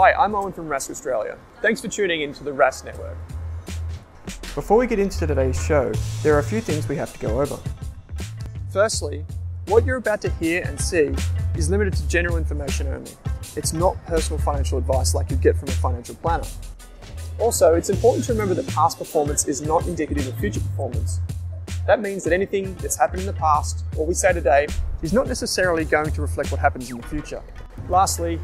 Hi, I'm Owen from Rask Australia. Thanks for tuning in to the Rask Network. Before we get into today's show, there are a few things we have to go over. Firstly, what you're about to hear and see is limited to general information only. It's not personal financial advice like you'd get from a financial planner. Also, it's important to remember that past performance is not indicative of future performance. That means that anything that's happened in the past, or we say today, is not necessarily going to reflect what happens in the future. Lastly,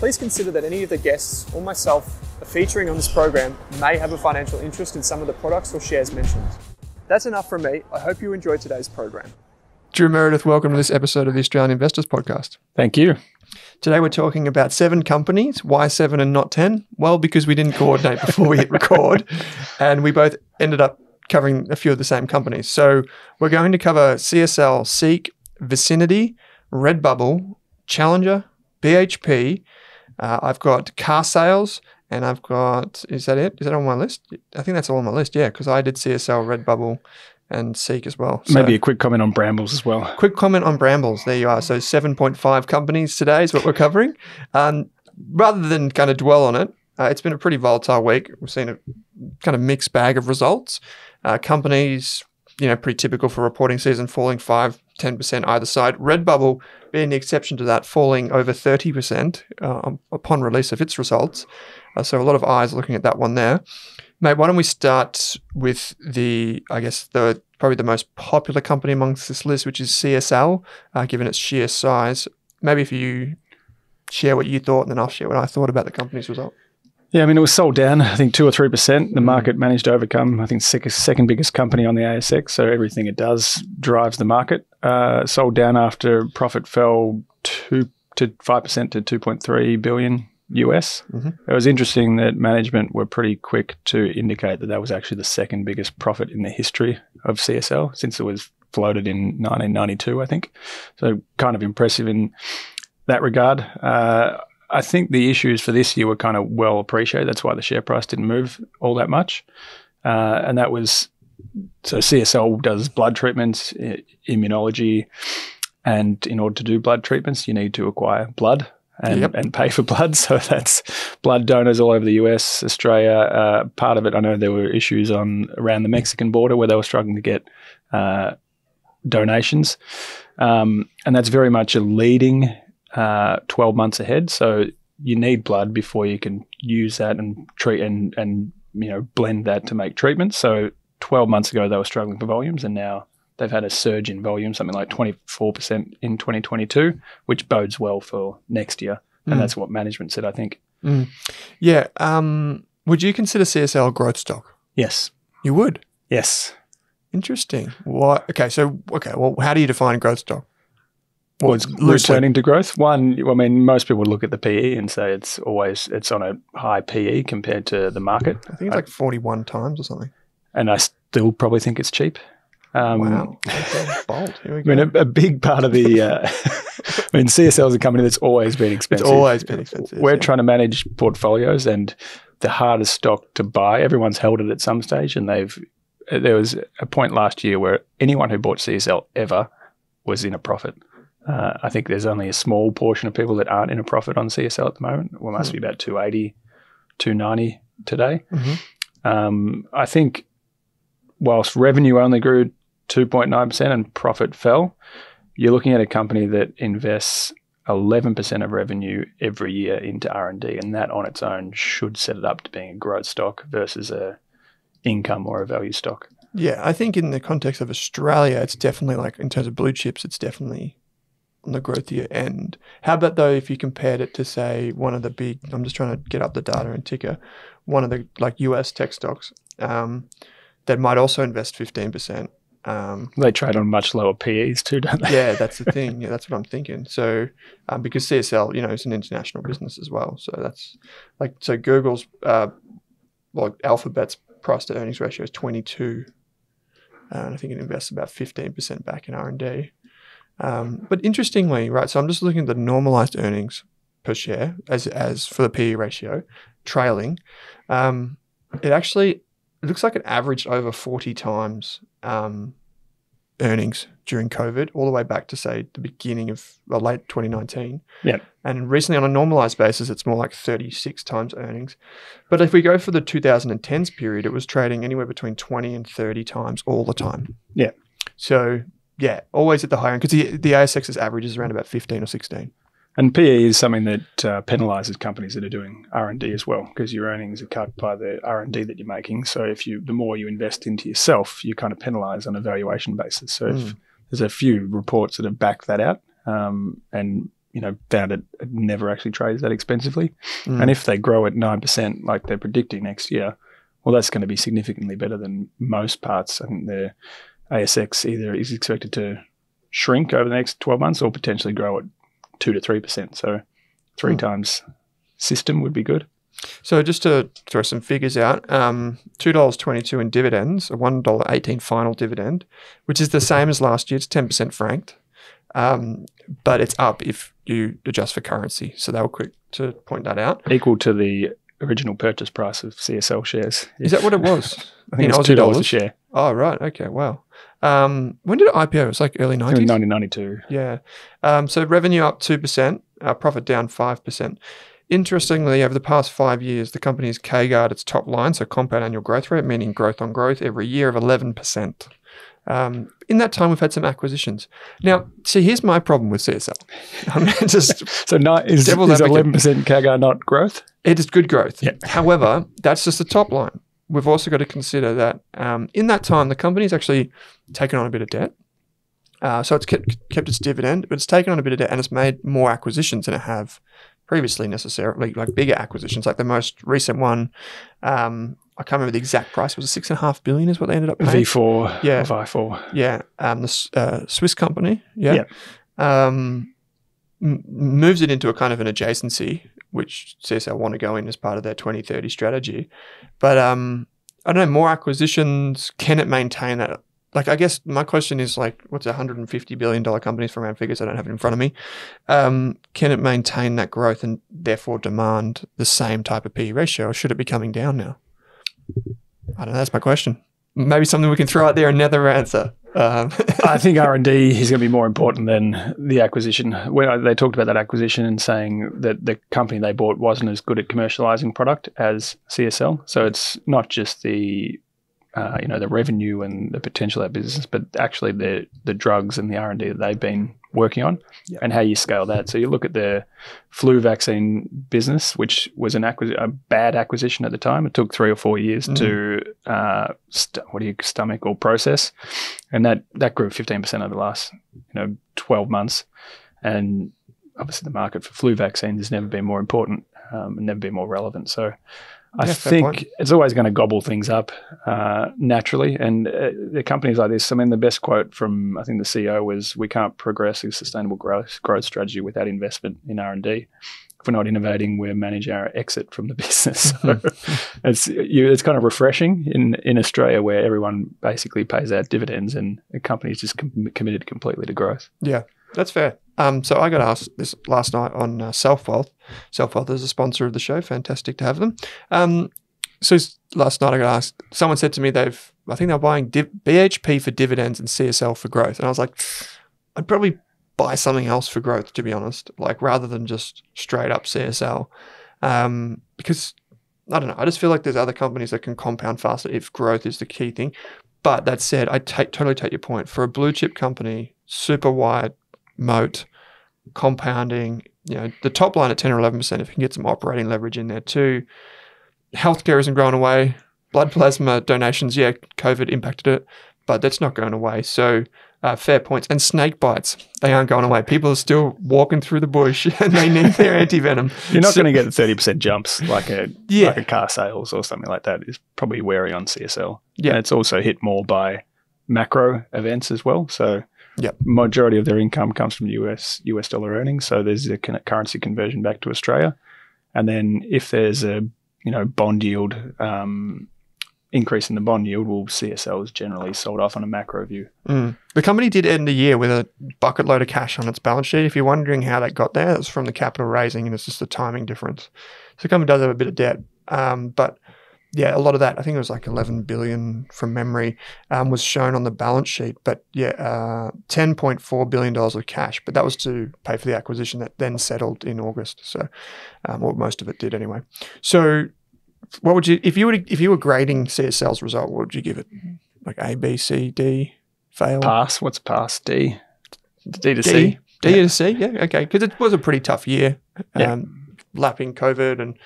please consider that any of the guests or myself are featuring on this program may have a financial interest in some of the products or shares mentioned. That's enough from me. I hope you enjoyed today's program. Drew Meredith, welcome to this episode of the Australian Investors Podcast. Thank you. Today we're talking about seven companies. Why seven and not 10? Well, because we didn't coordinate before we hit record and we both ended up covering a few of the same companies. So we're going to cover CSL, Seek, Vicinity, Redbubble, Challenger, BHP. Uh, I've got Carsales and I've got, is that it? Is that on my list? I think that's all on my list, yeah, because I did CSL, Redbubble, and Seek as well. So, Maybe a quick comment on Brambles as well. Quick comment on Brambles. There you are. So 7.5 companies today is what we're covering. Um, rather than kind of dwell on it, uh, it's been a pretty volatile week. We've seen a kind of mixed bag of results. Uh, companies, you know, pretty typical for reporting season, falling 5, 10% either side. Redbubble being the exception to that, falling over 30% uh, upon release of its results. Uh, so a lot of eyes looking at that one there. Mate, why don't we start with the, I guess, the probably the most popular company amongst this list, which is CSL, uh, given its sheer size. Maybe if you share what you thought, and then I'll share what I thought about the company's result. Yeah, I mean, it was sold down, I think, 2 or 3%. The market managed to overcome, I think, second biggest company on the ASX. So everything it does drives the market. Uh, sold down after profit fell 2 to 5% to 2.3 billion US. Mm-hmm. It was interesting that management were pretty quick to indicate that that was actually the second biggest profit in the history of CSL since it was floated in 1992, I think. So kind of impressive in that regard. Uh, I think the issues for this year were kind of well appreciated. That's why the share price didn't move all that much. Uh, and that was so CSL does blood treatments, immunology, and in order to do blood treatments, you need to acquire blood and, yep. and pay for blood. So that's blood donors all over the US, Australia. Uh, part of it, I know there were issues on around the Mexican border where they were struggling to get uh, donations. Um, and that's very much a leading uh, 12 months ahead. So you need blood before you can use that and treat and, and you know blend that to make treatments. So 12 months ago they were struggling for volumes, and now they've had a surge in volume, something like 24% in 2022, which bodes well for next year. And mm. that's what management said, I think. Mm. Yeah. Um, would you consider CSL a growth stock? Yes. You would? Yes. Interesting. What? Okay. So, okay. Well, how do you define growth stock? Well, it's returning to growth. One, I mean, most people look at the PE and say it's always it's on a high PE compared to the market. I think it's like forty-one times or something. And I still probably think it's cheap. Um, wow, okay, bold. Here we go. I mean, a, a big part of the. Uh, I mean, CSL is a company that's always been expensive. It's always been expensive. We're yeah. trying to manage portfolios, and the hardest stock to buy. Everyone's held it at some stage, and they've. There was a point last year where anyone who bought CSL ever was in a profit. Uh, I think there's only a small portion of people that aren't in a profit on CSL at the moment. Well, must mm. be about 280, 290 today. Mm-hmm. Um, I think whilst revenue only grew 2.9% and profit fell, you're looking at a company that invests 11% of revenue every year into R&D and that on its own should set it up to being a growth stock versus a income or a value stock. Yeah, I think in the context of Australia, it's definitely like in terms of blue chips, it's definitely on the growthier end. How about though if you compared it to say one of the big? I'm just trying to get up the data and ticker. One of the like US tech stocks um, that might also invest 15 percent. Um, they trade on much lower PEs too, don't they? yeah, that's the thing. Yeah, that's what I'm thinking. So, um, because CSL, you know, is an international business as well. So that's like so Google's, uh, well, Alphabet's price to earnings ratio is 22, uh, and I think it invests about 15 percent back in R and D. Um, but interestingly, right, so I'm just looking at the normalized earnings per share as, as for the PE ratio, trailing. Um, it actually it looks like it averaged over 40 times um, earnings during COVID, all the way back to say the beginning of well, late 2019. Yeah. And recently, on a normalized basis, it's more like 36 times earnings. But if we go for the 2010s period, it was trading anywhere between 20 and 30 times all the time. Yeah. So yeah, always at the higher end because the the ASX's average is around about 15 or 16. And PE is something that uh, penalises companies that are doing R and D as well, because your earnings are cut by the R and D that you're making. So if you, the more you invest into yourself, you kind of penalise on a valuation basis. So if Mm. there's a few reports that have backed that out, um, and you know found it, it never actually trades that expensively. Mm. And if they grow at nine percent, like they're predicting next year, well, that's going to be significantly better than most parts. I think the ASX either is expected to shrink over the next twelve months or potentially grow at two to three percent. So three Hmm. times system would be good. So just to throw some figures out, um, two dollars twenty-two in dividends, a one dollar eighteen final dividend, which is the same as last year. It's ten percent franked, um, but it's up if you adjust for currency. So they were quick to point that out. Equal to the original purchase price of CSL shares. Is that what it was? I think in it's Aussie two dollars a share. oh right, okay, wow. Um, when did it IPO? It was like early I nineties. 1992. Yeah. Um, so revenue up 2%, uh, profit down 5%. Interestingly, over the past five years, the company's CAGR, its top line, so compound annual growth rate, meaning growth on growth every year of 11%. Um, in that time, we've had some acquisitions. Now, see, here's my problem with CSL. I mean, just So ni- is, is 11% CAGR not growth? it is good growth. Yeah. However, that's just the top line. We've also got to consider that um, in that time, the company's actually taken on a bit of debt. Uh, so it's kept, kept its dividend, but it's taken on a bit of debt and it's made more acquisitions than it have previously necessarily, like bigger acquisitions. Like the most recent one, um, I can't remember the exact price. It was a six and a half billion is what they ended up paying. Vifor Yeah. of I4. Yeah, um, the uh, Swiss company. Yeah, Um, m- moves it into a kind of an adjacency, which CSL want to go in as part of their 2030 strategy. But um, I don't know, more acquisitions. Can it maintain that? Like, I guess my question is like, what's a 150 billion dollar companies from around figures? I don't have it in front of me. Um, can it maintain that growth and therefore demand the same type of PE ratio, or should it be coming down now? I don't know. That's my question. Maybe something we can throw out there and never answer. Um, I think R and D is going to be more important than the acquisition. When they talked about that acquisition and saying that the company they bought wasn't as good at commercializing product as CSL, so it's not just the uh, you know the revenue and the potential of that business, but actually the the drugs and the R and D that they've been working on Yeah. and how you scale that. So you look at the flu vaccine business, which was an acquisi- a bad acquisition at the time. It took three or four years Mm. to uh, st- what do you stomach or process, and that that grew fifteen percent over the last you know twelve months, and obviously the market for flu vaccines has never been more important um, and never been more relevant. So. I Yeah, think it's always going to gobble things up uh, naturally, and uh, the companies like this. I mean, the best quote from I think the CEO was, "We can't progress a sustainable growth growth strategy without investment in R and D. If we're not innovating, we're managing our exit from the business." So it's you, it's kind of refreshing in in Australia where everyone basically pays out dividends and the company's just com- committed completely to growth. Yeah, that's fair. Um, so I got asked this last night on uh, Selfwealth. Self Wealth is a sponsor of the show. Fantastic to have them. Um, so last night I got asked. Someone said to me they've. I think they're buying div- BHP for dividends and CSL for growth, and I was like, I'd probably buy something else for growth, to be honest. Like rather than just straight up CSL, um, because I don't know. I just feel like there's other companies that can compound faster if growth is the key thing. But that said, I take totally take your point. For a blue chip company, super wide moat, compounding, you know, the top line at 10 or 11%, if you can get some operating leverage in there too. Healthcare isn't going away. Blood plasma donations, yeah, COVID impacted it, but that's not going away. So, uh, fair points. And snake bites, they aren't going away. People are still walking through the bush and they need their antivenom. You're not So- going to get thirty percent jumps like a Yeah. like a Carsales or something like that. Is probably wary on CSL. Yeah. and it's also hit more by macro events as well. So, Yep. majority of their income comes from US US dollar earnings. So there's a currency conversion back to Australia, and then if there's a you know bond yield um, increase in the bond yield, well, CSL is generally sold off on a macro view. Mm. The company did end the year with a bucket load of cash on its balance sheet. If you're wondering how that got there, it's from the capital raising and it's just a timing difference. So the company does have a bit of debt. Um, but yeah, a lot of that, I think it was like 11 billion from memory, um, was shown on the balance sheet. But yeah, uh, 10.4 billion dollars of cash. But that was to pay for the acquisition that then settled in August. So, um, or most of it did anyway. So, what would you if you were to, if you were grading CSL's result? What would you give it? Like A, B, C, D, fail, Pass. What's pass? D. D to D, C. D to C. Yeah, okay, because it was a pretty tough year. Yeah. Lapping COVID and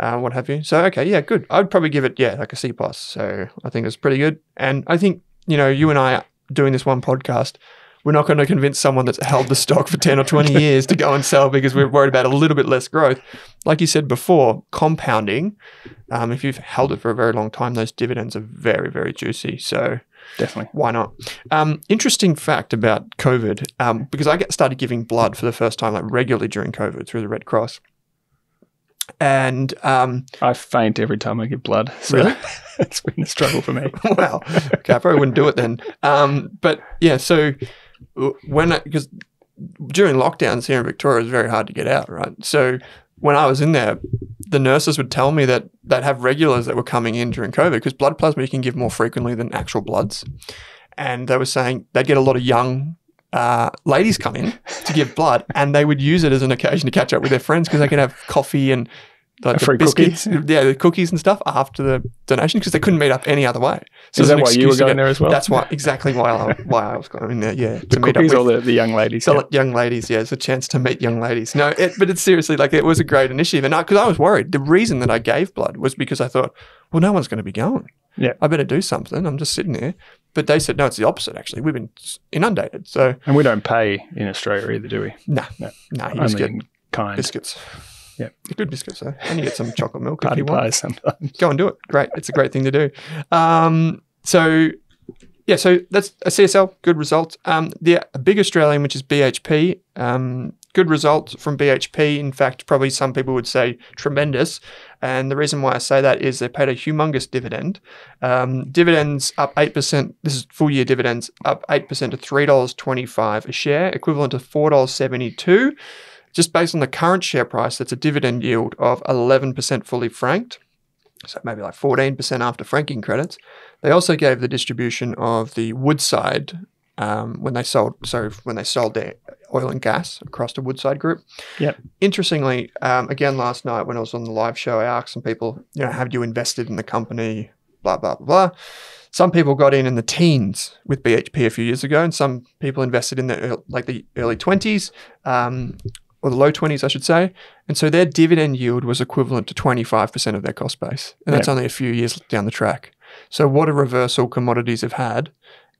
uh, what have you. So okay, yeah, good. I'd probably give it yeah like a C plus. So I think it's pretty good. And I think you know you and I are doing this one podcast. We're not going to convince someone that's held the stock for 10 or 20 years to go and sell because we're worried about a little bit less growth. Like you said before, compounding, um, if you've held it for a very long time, those dividends are very, very juicy. So Definitely. why not? Um, interesting fact about COVID, um, because I get started giving blood for the first time, like regularly during COVID through the Red Cross. And um, I faint every time I give blood. So Really? it's been a struggle for me. wow, okay, I probably wouldn't do it then. Um, but yeah, so when because during lockdowns here in Victoria, it was very hard to get out, right? So when I was in there, the nurses would tell me that they'd have regulars that were coming in during COVID because blood plasma you can give more frequently than actual bloods, and they were saying they'd get a lot of young. Uh, ladies come in to give blood, and they would use it as an occasion to catch up with their friends because they could have coffee and like free cookie? biscuits, yeah, the cookies and stuff after the donation because they couldn't meet up any other way. So Is that why you were going there as well? That's why exactly why I why I was going there. Yeah, the to meet up with or the, the young ladies. the yeah. young ladies. Yeah, it's a chance to meet young ladies. No, it, but it's seriously like it was a great initiative, and because I, was worried, the reason that I gave blood was because I thought, well, no one's going to be going. Yeah. I better do something. I'm just sitting there. But they said no, it's the opposite. Actually, we've been inundated. So And we don't pay in Australia either, do we? nah, No. nah, you just Only get kind. biscuits. Yeah. good biscuits though, and you get some chocolate milk if Party you want. sometimes. go and do it. Great. It's a great thing to do. Um, so, yeah, so that's a CSL, good result. Um, the a big Australian, which is BHP, um, good result from BHP. In fact, probably some people would say tremendous. And the reason why I say that is they paid a humongous dividend. Um, dividends up 8%. This is full year dividends up 8% to $3.25 a share, equivalent to $4.72. Just based on the current share price, that's a dividend yield of 11% fully franked so maybe like 14% after franking credits. They also gave the distribution of the Woodside um, when they sold, so when they sold their oil and gas across to Woodside Group. Yep. Interestingly, um, again last night when I was on the live show, I asked some people, you know, have you invested in the company? Blah blah blah. blah. Some people got in in the teens with BHP a few years ago, and some people invested in the like the early twenties. Um, or the low 20s, I should say. And so their dividend yield was equivalent to 25% of their cost base. And that's Yeah. only a few years down the track. So, what a reversal commodities have had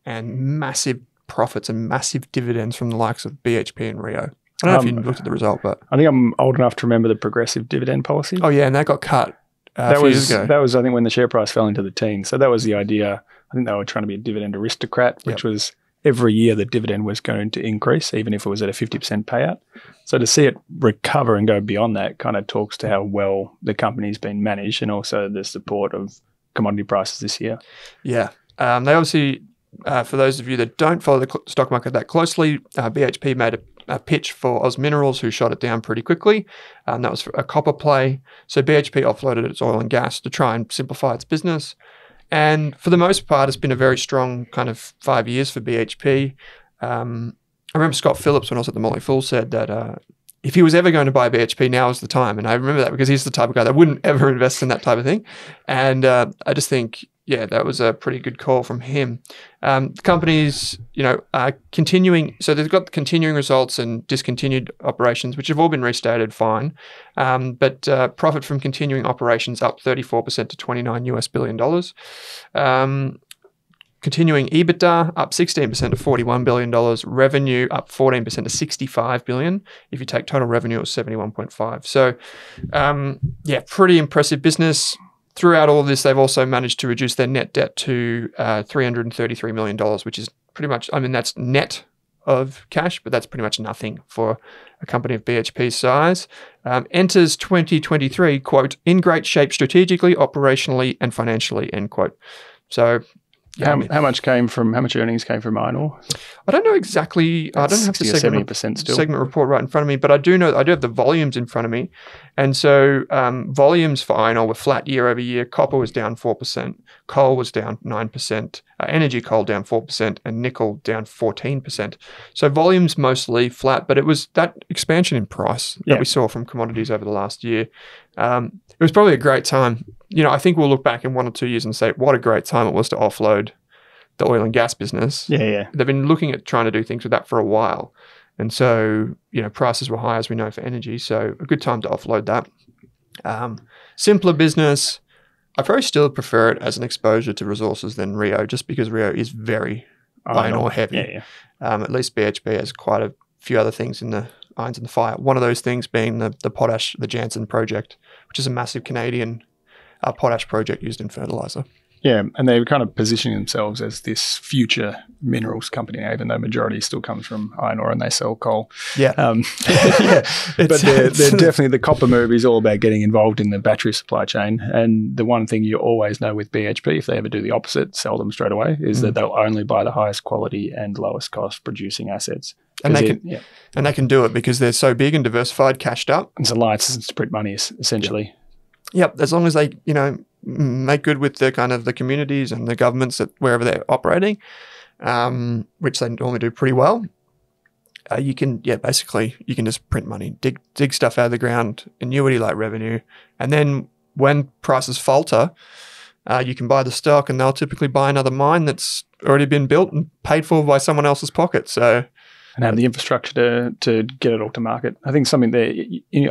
and massive profits and massive dividends from the likes of BHP and Rio. I don't know if Um, you looked at the result, but I think I'm old enough to remember the progressive dividend policy. oh, yeah, and that got cut uh, that was years ago. that was I think when the share price fell into the teens. So that was the idea. I think they were trying to be a dividend aristocrat, which was every year the dividend was going to increase, even if it was at a fifty percent payout. So to see it recover and go beyond that kind of talks to how well the company's been managed and also the support of commodity prices this year. Yeah. Um, they obviously, uh, for those of you that don't follow the cl- stock market that closely, uh, BHP made a, a pitch for Oz Minerals, who shot it down pretty quickly. Um, that was a copper play. So BHP offloaded its oil and gas to try and simplify its business. And for the most part, it's been a very strong kind of five years for BHP. Um, I remember Scott Phillips, when I was at the Motley Fool, said that uh, if he was ever going to buy BHP, now is the time. And I remember that because he's the type of guy that wouldn't ever invest in that type of thing. And uh, I just think, yeah, that was a pretty good call from him. Um, the companies, you know, are continuing. So they've got continuing results and discontinued operations, which have all been restated fine. Um, but uh, profit from continuing operations up 34% to 29 US billion dollars. Um, continuing EBITDA up 16% to 41 billion dollars. Revenue up 14% to 65 billion. If you take total revenue, it was 71.5. So, um, yeah, pretty impressive business throughout all of this, they've also managed to reduce their net debt to uh, $333 million, which is pretty much, I mean, that's net of cash, but that's pretty much nothing for a company of BHP's size. Um, enters 2023, quote, in great shape strategically, operationally, and financially, end quote. So, yeah, how, I mean, how, much came from how much earnings came from iron ore? I don't know exactly. That's I don't have the segment, still. segment report right in front of me, but I do know I do have the volumes in front of me, and so um, volumes for iron ore were flat year over year. Copper was down four percent, coal was down nine percent, uh, energy coal down four percent, and nickel down fourteen percent. So volumes mostly flat, but it was that expansion in price that we saw from commodities over the last year. Um, it was probably a great time you know, I think we'll look back in one or two years and say, what a great time it was to offload the oil and gas business. Yeah, yeah. They've been looking at trying to do things with that for a while. And so, you know, prices were high, as we know, for energy. So, a good time to offload that. Um, simpler business. I probably still prefer it as an exposure to resources than Rio, just because Rio is very iron ore heavy. Yeah, yeah. Um, at least BHP has quite a few other things in the irons in the fire. One of those things being the, the potash, the Jansen project, which is a massive Canadian uh, potash project used in fertilizer. Yeah, and they're kind of positioning themselves as this future minerals company, even though majority still comes from iron ore and they sell coal. Yeah, um, yeah. but they're, they're definitely the copper move is all about getting involved in the battery supply chain. And the one thing you always know with BHP, if they ever do the opposite, sell them straight away, is mm. that they'll only buy the highest quality and lowest cost producing assets. And they, can, yeah. and they can do it because they're so big and diversified, cashed up. It's a license to print money, essentially. Yep, as long as they, you know, make good with the kind of the communities and the governments that wherever they're operating, um, which they normally do pretty well. Uh, you can, yeah, basically you can just print money, dig dig stuff out of the ground, annuity like revenue, and then when prices falter, uh, you can buy the stock, and they'll typically buy another mine that's already been built and paid for by someone else's pocket. So and have the infrastructure to, to get it all to market. I think something there,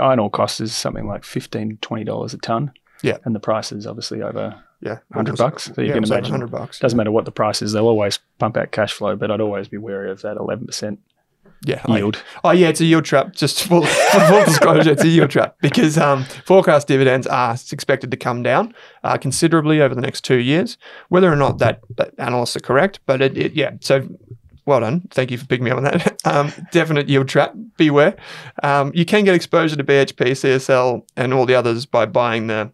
iron ore cost is something like $15, $20 a ton. Yeah. And the price is obviously over yeah, 100 bucks. So you yeah, can imagine 100 bucks. Doesn't matter what the price is, they'll always pump out cash flow, but I'd always be wary of that 11% yeah, yield. I, oh, yeah, it's a yield trap. Just for, for full disclosure, it's a yield trap because um, forecast dividends are expected to come down uh, considerably over the next two years. Whether or not that, that analysts are correct, but it, it, yeah. So well done. Thank you for picking me up on that. Um, definite yield trap. Beware. Um, you can get exposure to BHP, CSL, and all the others by buying the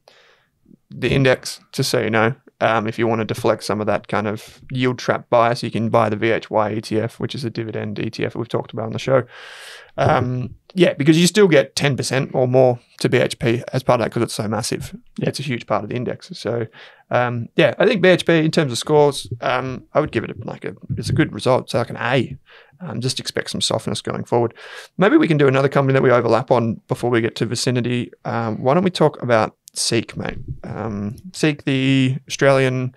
the index. Just so you know, um, if you want to deflect some of that kind of yield trap bias, you can buy the VHY ETF, which is a dividend ETF that we've talked about on the show. Um, yeah, because you still get 10% or more to BHP as part of that because it's so massive. Yeah. It's a huge part of the index. So, um, yeah, I think BHP in terms of scores, um, I would give it a, like a, it's a good result. So like an A. Um, just expect some softness going forward. Maybe we can do another company that we overlap on before we get to Vicinity. Um, why don't we talk about Seek, mate? Um, Seek, the Australian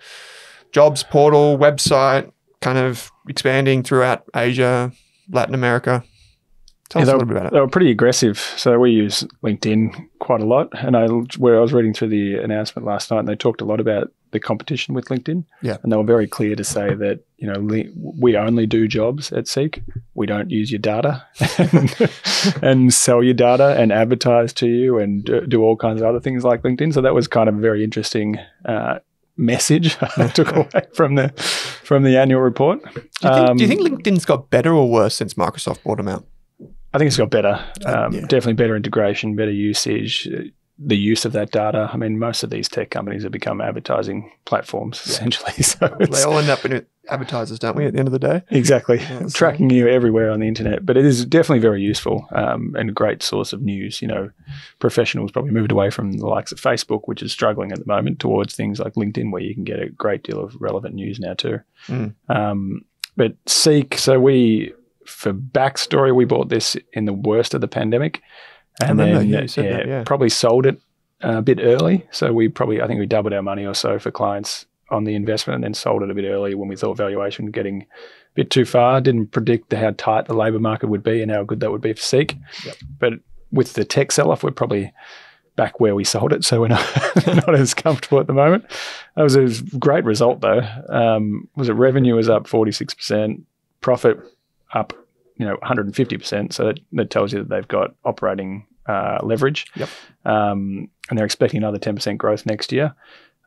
jobs portal website, kind of expanding throughout Asia, Latin America. Tell yeah, us a little bit about it. They were pretty aggressive. So we use LinkedIn quite a lot. And I, where I was reading through the announcement last night, and they talked a lot about the competition with LinkedIn. Yeah. And they were very clear to say that, you know, we only do jobs at Seek. We don't use your data and, and sell your data and advertise to you and do all kinds of other things like LinkedIn. So that was kind of a very interesting uh, message I took away from the from the annual report. Do you, think, um, do you think LinkedIn's got better or worse since Microsoft bought them out? I think it's got better. Uh, um, yeah. Definitely better integration, better usage, uh, the use of that data. I mean, most of these tech companies have become advertising platforms yeah. essentially. So they all end up in advertisers, don't we? At the end of the day, exactly. Yeah, Tracking you everywhere on the internet, but it is definitely very useful um, and a great source of news. You know, professionals probably moved away from the likes of Facebook, which is struggling at the moment, towards things like LinkedIn, where you can get a great deal of relevant news now too. Mm. Um, but Seek, so we for backstory, we bought this in the worst of the pandemic, and then yeah, that, yeah. probably sold it a bit early. So we probably, I think we doubled our money or so for clients on the investment, and then sold it a bit early when we thought valuation getting a bit too far. Didn't predict how tight the labour market would be and how good that would be for Seek. Yep. But with the tech sell-off, we're probably back where we sold it, so we're not, not as comfortable at the moment. That was a great result though. Um, was it revenue was up forty six percent, profit up, you know, 150%. So that, that tells you that they've got operating uh, leverage. Yep. Um, and they're expecting another 10% growth next year.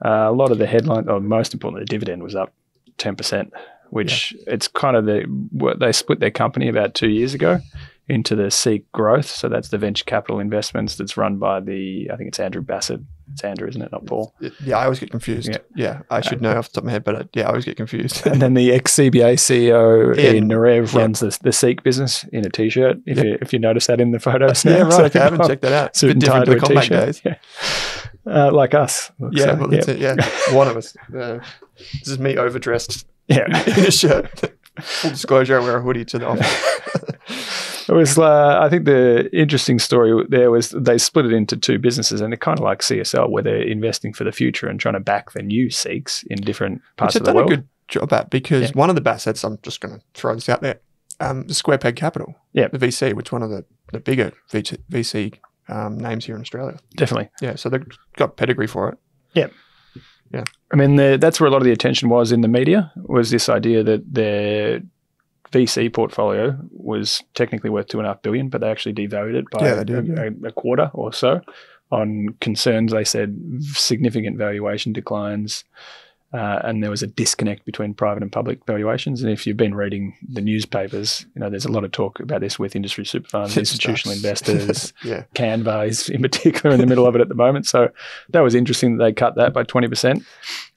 Uh, a lot of the headline, or most importantly, the dividend was up 10%, which yeah. it's kind of the, what they split their company about two years ago into the Seek Growth. So that's the venture capital investments that's run by the, I think it's Andrew Bassat It's Andrew, isn't it? Not Paul. Yeah, I always get confused. Yeah. Yeah, I should know off the top of my head, but uh, yeah, I always get confused. And then the ex CBA CEO. Ian Narev Yeah. runs the the Seek business in a t-shirt. If Yeah. you if you notice that in the photos, yeah, right. So Okay, I haven't checked that out. Suit and tie to a the combat t-shirt. days. Yeah. Uh, like us. Yeah, well, that's it. Yeah, one of us. Uh, this is me overdressed yeah. in a shirt. Full disclosure, I wear a hoodie to the office. It was, uh, I think, the interesting story there was they split it into two businesses, and they're kind of like CSL, where they're investing for the future and trying to back the new Seeks in different parts Which of the done world. a good job at because Yeah. one of the assets, I'm just going to throw this out there, um, Square Peg Capital, Yeah. the VC, which one of the, the bigger VC, VC um, names here in Australia. Definitely. Yeah, so they've got pedigree for it. Yeah. Yeah. I mean, the, that's where a lot of the attention was in the media was this idea that their VC portfolio was technically worth two and a half billion, but they actually devalued it by Yeah, did, a, a, a quarter or so on concerns. They said significant valuation declines, uh, and there was a disconnect between private and public valuations. And if you've been reading the newspapers, you know there's a lot of talk about this with industry super funds, institutional investors. yeah. Canva is in particular in the middle of it at the moment. So that was interesting that they cut that by 20%.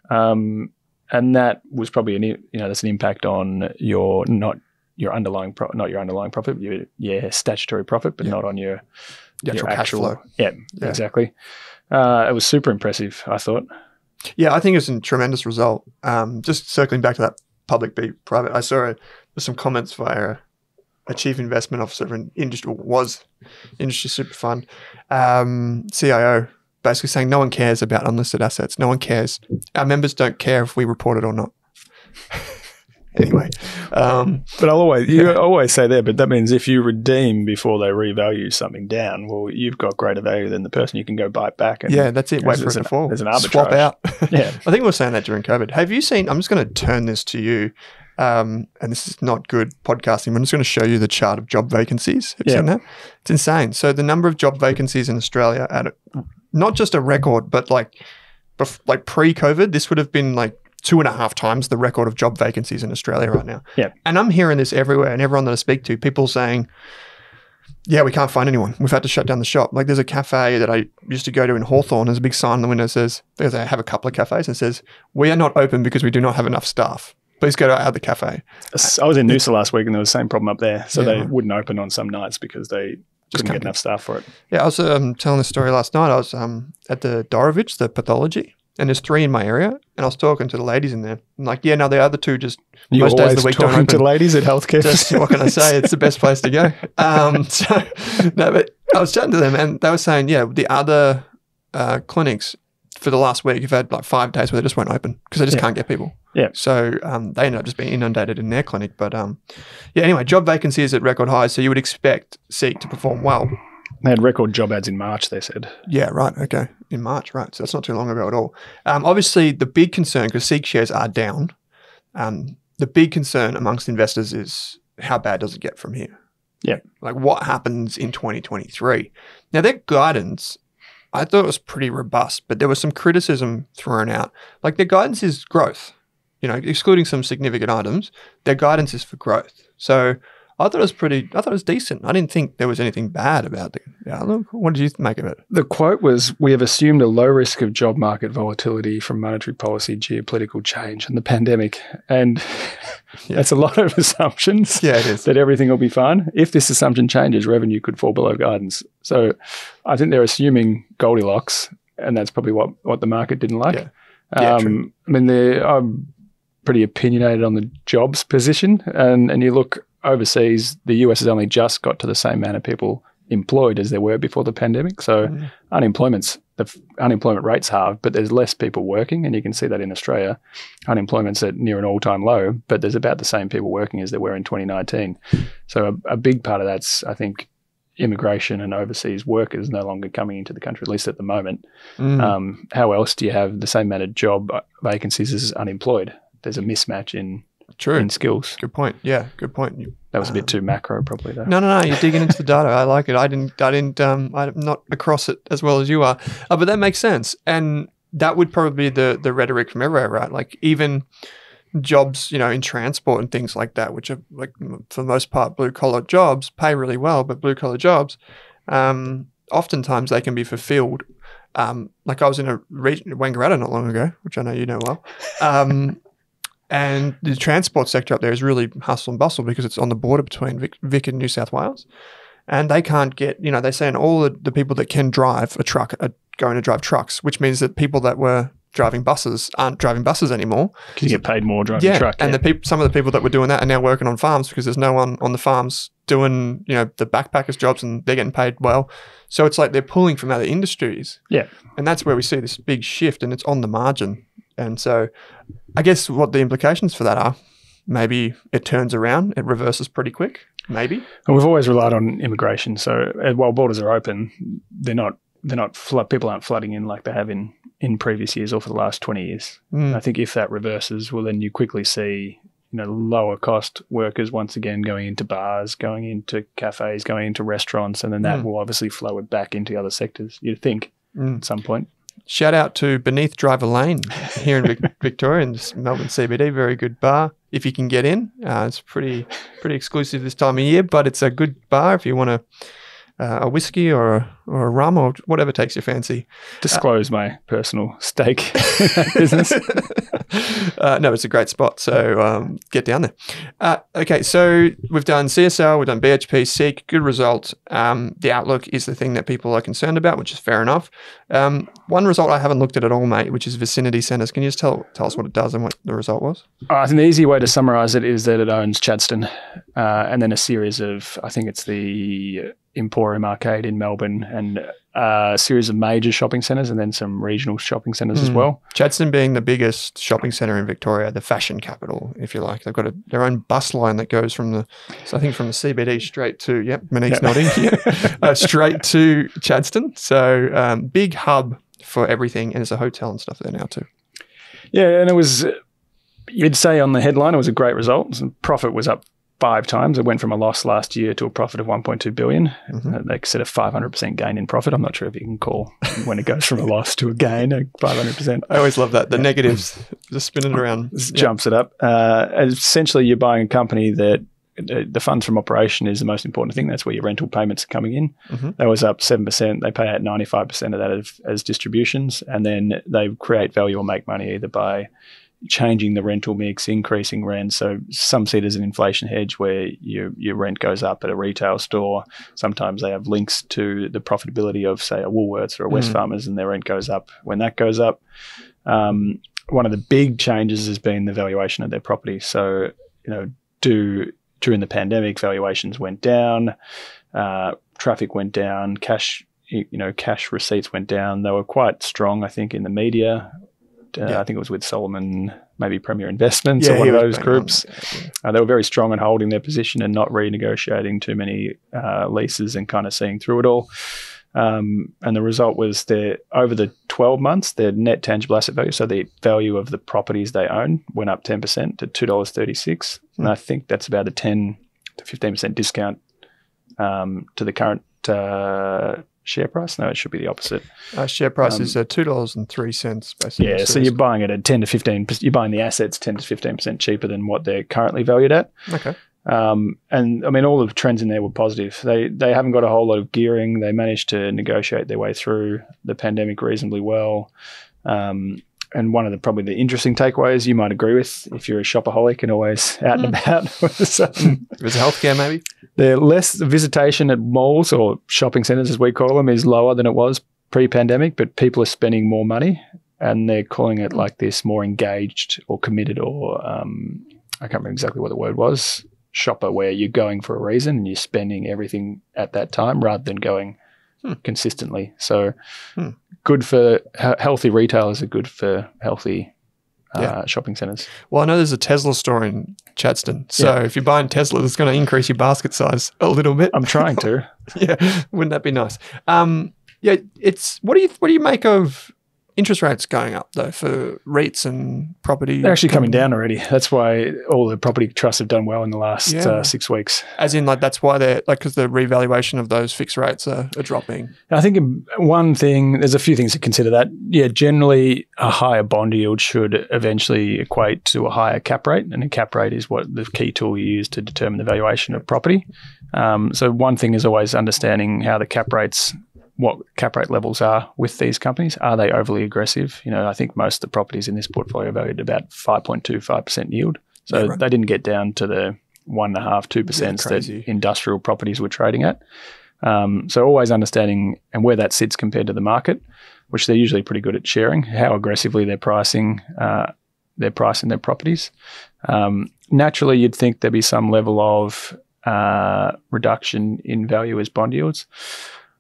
Um, and that was probably an, you know, that's an impact on your, not your underlying, pro- not your underlying profit, your, your statutory profit, but Yeah. not on your, The your actual cash flow. Yeah, Yeah. exactly. Uh, it was super impressive, I thought. Yeah, I think it's a tremendous result. Um, just circling back to that public be private, I saw a, some comments via a, a chief investment officer of an industry was industry super fund um, CIO, basically saying no one cares about unlisted assets. No one cares. Our members don't care if we report it or not. anyway, um, But I'll always, you always say there, but that means if you redeem before they revalue something down, well, you've got greater value than the person you can go buy it back. And, yeah, that's it. Wait for it an- to fall. there's an Swap out. Yeah. I think we were saying that during COVID. Have you seen? I'm just going to turn this to you, um, and this is not good podcasting. But I'm just going to show you the chart of job vacancies. Have you Yeah. seen that? It's insane. So the number of job vacancies in Australia at a, not just a record, but like, bef- like pre-COVID, this would have been like two and a half times the record of job vacancies in Australia right now. Yeah. And I'm hearing this everywhere, and everyone that I speak to, people saying. Yeah, we can't find anyone. We've had to shut down the shop. Like, there's a cafe that I used to go to in Hawthorn. There's a big sign on the window that says, because I have a couple of cafes, and says, We are not open because we do not have enough staff. Please go to our other cafe. I was in Noosa last week and there was the same problem up there. So Yeah, they wouldn't open on some nights because they couldn't can't get enough staff for it. Yeah, I was um, telling the story last night. I was um, at the Dorevitch, the pathology, and there's three in my area. And I was talking to the ladies in there. I'm like, Yeah, no, the other two just You Most days of the week don't talking to open. ladies at healthcare. just what can I say? It's the best place to go. Um, so no, but I was chatting to them, and they were saying, yeah, the other uh, clinics for the last week you've had like five days where they just won't open because they just Yeah. can't get people. Yeah. So um, they ended up just being inundated in their clinic. But um, yeah, anyway, job vacancies at record highs. So you would expect Seek to perform well. they had record job ads in March, they said. Yeah, right. Okay. In March, right. So that's not too long ago at all. Um, obviously, the big concern, because Seek shares are down, um, the big concern amongst investors is how bad does it get from here? Yeah. Like what happens in 2023? Now, their guidance, I thought it was pretty robust, but there was some criticism thrown out. Like their guidance is growth, you know, excluding some significant items, their guidance is for growth. So I thought it was pretty, I thought it was decent. I didn't think there was anything bad about the outlook. What did you make of it? The quote was We have assumed a low risk of job market volatility from monetary policy, geopolitical change, and the pandemic. And Yeah. that's a lot of assumptions. Yeah, it is. that everything will be fine. If this assumption changes, revenue could fall below guidance. So I think they're assuming Goldilocks, and that's probably what, what the market didn't like. Yeah. Yeah, um, I mean, they're, I'm pretty opinionated on the jobs position, and, and you look overseas, the US has only just got to the same amount of people employed as there were before the pandemic. So Mm. unemployment's the f- unemployment rates halved, but there's less people working, and you can see that in Australia. Unemployment's at near an all-time low, but there's about the same people working as there were in 2019. So a, a big part of that's, I think, immigration and overseas workers no longer coming into the country, at least at the moment. Mm. Um, how else do you have the same amount of job vacancies as unemployed? There's a mismatch in, True. in skills. Good point. Yeah, good point. You- That was a bit Um, too macro, probably though. No, no, no. You're digging into the data. I like it. I didn't. I didn't. Um, I'm not across it as well as you are. Uh, but that makes sense, and that would probably be the the rhetoric from everywhere, right? Like even jobs, you know, in transport and things like that, which are like for the most part blue collar jobs, pay really well, but blue collar jobs, um, oftentimes they can be fulfilled Um, like I was in a region, Wangaratta not long ago, which I know you know well. Um, and the transport sector up there is really hustle and bustle because it's on the border between Vic, Vic and New South Wales. And they can't get, you know, they're saying all the, the people that can drive a truck are going to drive trucks, which means that people that were driving buses aren't driving buses anymore. Because you get paid more driving yeah, a truck. and yeah. the people, some of the people that were doing that are now working on farms because there's no one on the farms doing, you know, the backpackers jobs, and they're getting paid well. So it's like they're pulling from other industries. Yeah. and that's where we see this big shift, and it's on the margin. And so, I guess what the implications for that are, maybe it turns around, it reverses pretty quick. Maybe. And we've always relied on immigration. So uh, while borders are open, they're not they're not flood, people aren't flooding in like they have in in previous years or for the last twenty years. Mm. I think if that reverses, well, then you quickly see you know lower cost workers once again going into bars, going into cafes, going into restaurants, and then that Mm. will obviously flow it back into the other sectors. You'd think Mm. at some point. Shout out to Beneath Driver Lane here in Vic- Victoria in Melbourne CBD. Very good bar if you can get in. Uh, it's pretty pretty exclusive this time of year, but it's a good bar if you want a uh, a whiskey or a, or a rum or whatever takes your fancy. Disclose my personal stake business. uh, no, it's a great spot. So um, get down there. Uh, okay, so we've done CSL, we've done BHP, SEEK, good result. Um, the outlook is the thing that people are concerned about, which is fair enough. Um, one result I haven't looked at at all, mate, which is Vicinity Centres. Can you just tell tell us what it does and what the result was? I think the easy way to summarize it is that it owns Chadstone uh, and then a series of, I think it's the Emporium Arcade in Melbourne and uh, a series of major shopping centres and then some regional shopping centres as Mm. well. Chadstone being the biggest shopping centre in Victoria, the fashion capital, if you like. They've got a, their own bus line that goes from the, so I think from the CBD straight to, yep, Monique's Yep. nodding, yeah, uh, straight to Chadstone. So um, big hub for everything, and there's a hotel and stuff there now too. Yeah, and it was, you'd say on the headline, it was a great result. Profit was up five times. It went from a loss last year to a profit of 1.2 billion. Mhm. Uh, They said a 500% gain in profit. I'm not sure if you can call when it goes from a loss to a gain, a 500%. I always love that. The negatives just spinning around. Just Yeah. jumps it up. Uh, essentially, you're buying a company that uh, the funds from operation is the most important thing. That's where your rental payments are coming in. Mhm. That was up 7%. They pay out 95% of that as, as distributions. And then they create value or make money either by changing the rental mix, increasing rent. So some see it as an inflation hedge where your, your rent goes up at a retail store. Sometimes they have links to the profitability of, say, a Woolworths or a Wesfarmers, and their rent goes up when that goes up. Um, one of the big changes has been the valuation of their property. So, you know, do during the pandemic, valuations went down, uh, traffic went down, cash, you know, cash receipts went down. They were quite strong, I think, in the media. Uh, Yeah. I think it was with Solomon, maybe Premier Investments Yeah, or one of those on groups. Uh, they were very strong in holding their position and not renegotiating too many uh, leases and kind of seeing through it all. Um, and the result was their over the 12 months, their net tangible asset value, so the value of the properties they own, went up 10% to $2.36. And I think that's about a 10 to 15% discount um, to the current uh, share price. No, it should be the opposite. Uh, share price Um, is uh, two dollars and three cents, basically. Yeah, so you're buying it at 10 to 15. You're buying the assets 10 to 15 percent cheaper than what they're currently valued at. okay. Um, and I mean, all the trends in there were positive. They they haven't got a whole lot of gearing. They managed to negotiate their way through the pandemic reasonably well. Um, and one of the probably the interesting takeaways you might agree with if you're a shopaholic and always out and about was um, Is it healthcare maybe? the less visitation at malls or shopping centers, as we call them, is lower than it was pre-pandemic. But people are spending more money, and they're calling it like this: more engaged or committed, or um, I can't remember exactly what the word was. Shopper, where you're going for a reason and you're spending everything at that time rather than going Hmm. consistently. So, Hmm. Good for he- healthy retailers are good for healthy uh, Yeah. shopping centers. Well, I know there's a Tesla store in Chadstone. So Yeah. if you're buying Tesla, that's going to increase your basket size a little bit. I'm trying to. yeah, wouldn't that be nice? Um, yeah, it's what do you what do you make of interest rates going up though for REITs and property? They're actually coming down already. That's why all the property trusts have done well in the last Yeah. uh, six weeks. As in, like that's why they're like because the revaluation of those fixed rates are, are dropping. I think one thing, there's a few things to consider that. Yeah, generally a higher bond yield should eventually equate to a higher cap rate, and a cap rate is what the key tool you use to determine the valuation of property. Um, so one thing is always understanding how the cap rates what cap rate levels are with these companies. Are they overly aggressive? You know, I think most of the properties in this portfolio valued about 5.25% yield. So Yeah, right. they didn't get down to the one and a half, two percent that industrial properties were trading at. Um, so always understanding and where that sits compared to the market, which they're usually pretty good at sharing, how aggressively they're pricing, uh, they're pricing their properties. Um, naturally, you'd think there'd be some level of uh, reduction in value as bond yields,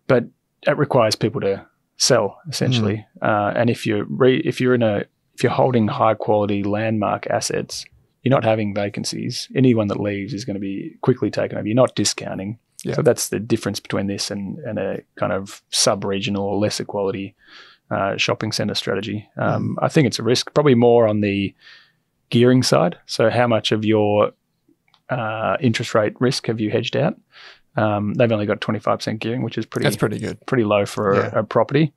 but it requires people to sell essentially. Uh, and if you're re- if you're in a if you're holding high quality landmark assets, you're not having vacancies. Anyone that leaves is going to be quickly taken over. You're not discounting. Yeah. So that's the difference between this and, and a kind of sub regional or lesser quality uh, shopping center strategy. Um, I think it's a risk, probably more on the gearing side. So, how much of your uh, interest rate risk have you hedged out? Um, they've only got 25% gearing, which is pretty That's pretty good. pretty low for Yeah. a, a property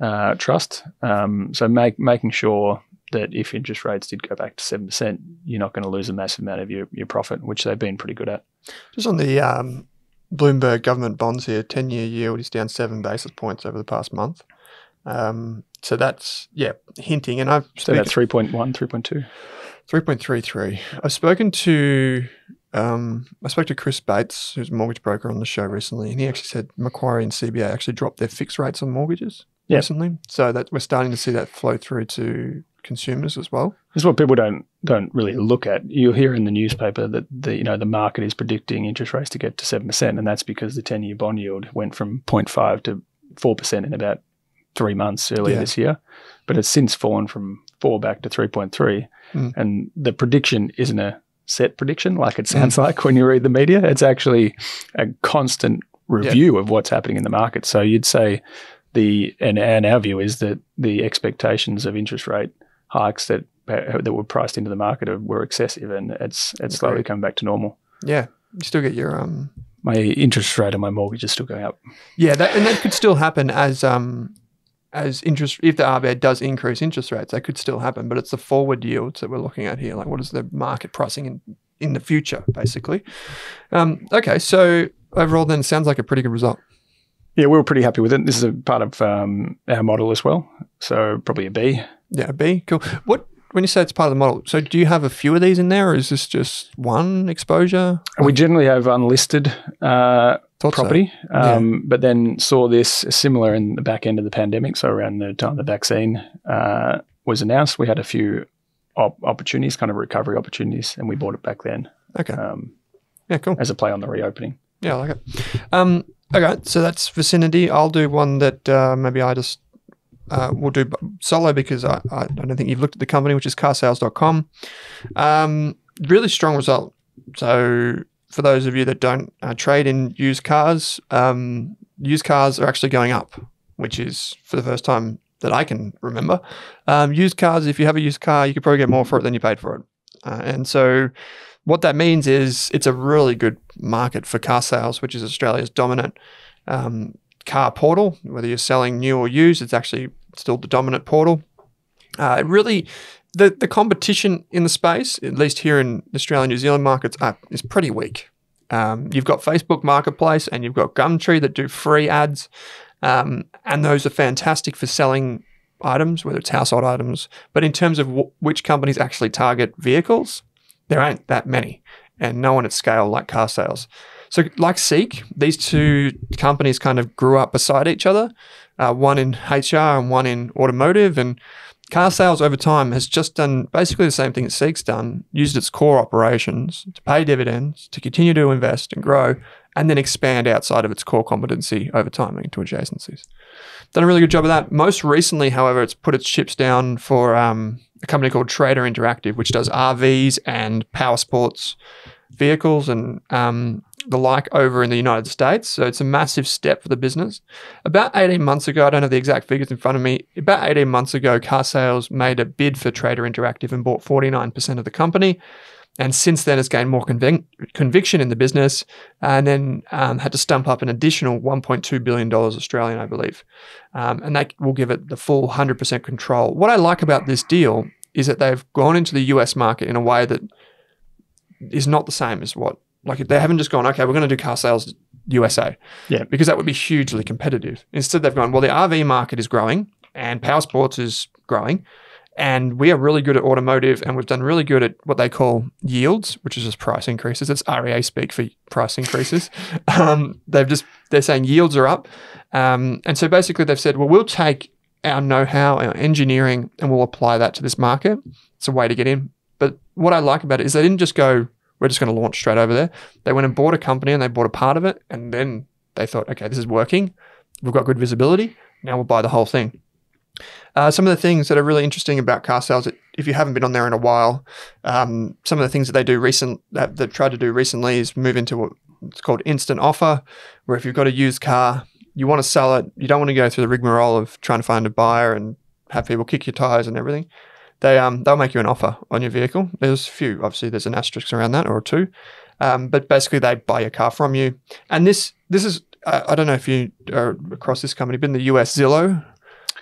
uh, trust. Um, so make, making sure that if interest rates did go back to seven percent, you're not going to lose a massive amount of your, your profit, which they've been pretty good at. Just on the um, Bloomberg government bonds here, 10 year yield is down seven basis points over the past month. Um, so that's, yeah, hinting. And I've So that's 3.1, 3.2. 3.33. I've spoken to, um, I spoke to Chris Bates, who's a mortgage broker on the show recently, and he actually said Macquarie and CBA actually dropped their fixed rates on mortgages Yeah. recently. So that we're starting to see that flow through to consumers as well. This is what people don't don't really look at. You'll hear in the newspaper that the you know the market is predicting interest rates to get to seven percent, and that's because the ten year bond yield went from 0.5 to four percent in about three months earlier Yeah. this year. But it's since fallen from four back to three point three, Mm. and the prediction isn't a set prediction like it sounds like when you read the media. It's actually a constant review of what's happening in the market. So you'd say the and, and our view is that the expectations of interest rate hikes that that were priced into the market were excessive, and it's it's slowly Agreed. coming back to normal. Yeah. You still get your um My interest rate on my mortgage is still going up. Yeah, that and that could still happen as um as interest if the RBA does increase interest rates, that could still happen. But it's the forward yields that we're looking at here. Like what is the market pricing in in the future, basically. Um, okay, so overall then it sounds like a pretty good result. Yeah, we were pretty happy with it. This is a part of um, our model as well, so probably a B. Yeah, B, cool. What when you say it's part of the model, so do you have a few of these in there or is this just one exposure? We generally have unlisted uh, Thought so. property, um, but then saw this similar in the back end of the pandemic. So around the time the vaccine uh, was announced, we had a few op- opportunities, kind of recovery opportunities, and we bought it back then Okay. um, Yeah, cool. as a play on the reopening. Yeah, I like it. Um, okay, so that's vicinity. I'll do one that uh, maybe I just uh, will do solo because I, I don't think you've looked at the company, which is carsales.com. Um, really strong result. So, for those of you that don't uh, trade in used cars, um, used cars are actually going up, which is for the first time that I can remember. Um, used cars, if you have a used car, you could probably get more for it than you paid for it. Uh, and so, what that means is it's a really good market for Carsales, which is Australia's dominant um, car portal. Whether you're selling new or used, it's actually still the dominant portal. Uh, it really, the, the competition in the space, at least here in Australia Australian New Zealand markets, are, is pretty weak. Um, you've got Facebook Marketplace and you've got Gumtree that do free ads, um, and those are fantastic for selling items, whether it's household items. But in terms of w- which companies actually target vehicles, there aren't that many, and no one at scale like Carsales. So, like Seek, these two companies kind of grew up beside each other, uh, one in HR and one in automotive. And Carsales over time has just done basically the same thing that Seek's done, used its core operations to pay dividends, to continue to invest and grow, and then expand outside of its core competency over time into adjacencies. Done a really good job of that. Most recently, however, it's put its chips down for um, a company called Trader Interactive, which does RVs and power sports vehicles and um, the like over in the United States. So it's a massive step for the business. About 18 months ago, I don't have the exact figures in front of me. About 18 months ago, Carsales made a bid for Trader Interactive and bought 49% of the company. And since then, has gained more convic- conviction in the business, and then um, had to stump up an additional 1.2 billion dollars Australian, I believe, um, and that will give it the full 100% control. What I like about this deal is that they've gone into the US market in a way that is not the same as what like they haven't just gone okay we're going to do Carsales USA. Yeah. Because that would be hugely competitive. Instead, they've gone, well, the RV market is growing and power sports is growing. And we are really good at automotive and we've done really good at what they call yields, which is just price increases. It's REA speak for price increases. um, they've just, they're saying yields are up. Um, and so basically they've said, well, we'll take our know-how, our engineering, and we'll apply that to this market. It's a way to get in. But what I like about it is they didn't just go, we're just going to launch straight over there. They went and bought a company and they bought a part of it. And then they thought, okay, this is working. We've got good visibility. Now we'll buy the whole thing. Uh, some of the things that are really interesting about Carsales, if you haven't been on there in a while, um, some of the things that they do recent that they've tried to do recently is move into what it's called instant offer, where if you've got a used car, you want to sell it, you don't want to go through the rigmarole of trying to find a buyer and have people kick your tires and everything. They um they'll make you an offer on your vehicle. There's a few, obviously. There's an asterisk around that or two, um, but basically they buy your car from you. And this this is uh, I don't know if you are across this company, but in the US, Zillow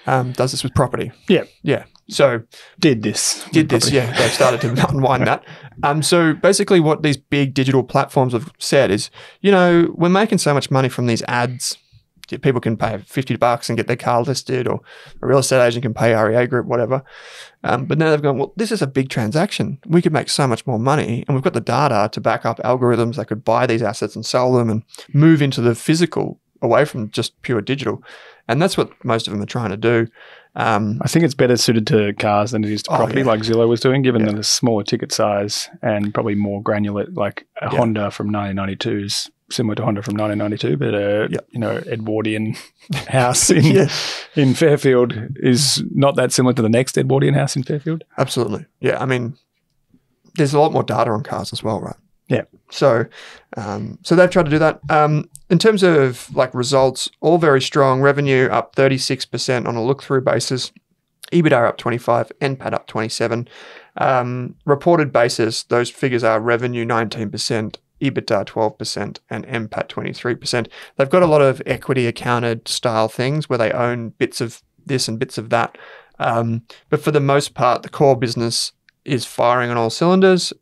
um, does this with property. Yeah. Yeah. So Did this. did this, yeah. They've started to unwind that. Um, so basically, what these big digital platforms have said is, you know, we're making so much money from these ads. People can pay fifty bucks and get their car listed, or a real estate agent can pay REA Group, whatever. Um, but now they've gone, well, this is a big transaction. We could make so much more money, and we've got the data to back up algorithms that could buy these assets and sell them and move into the physical away from just pure digital. And that's what most of them are trying to do. Um, I think it's better suited to cars than it is to Oh, property, yeah. like Zillow was doing, given Yeah. the smaller ticket size and probably more granular. Like a Yeah. Honda from 1992 is similar to Honda from 1992, but a Yeah. you know Edwardian house in Yeah. in Fairfield is not that similar to the next Edwardian house in Fairfield. Absolutely. Yeah. I mean, there's a lot more data on cars as well, right? Yeah. So, um, so they've tried to do that. Um, in terms of like results, all very strong. Revenue up 36% on a look-through basis. EBITDA up 25, NPAT up 27. Um, reported basis, those figures are revenue 19%, EBITDA 12%, and NPAT 23%. They've got a lot of equity accounted style things where they own bits of this and bits of that. Um, but for the most part, the core business is firing on all cylinders.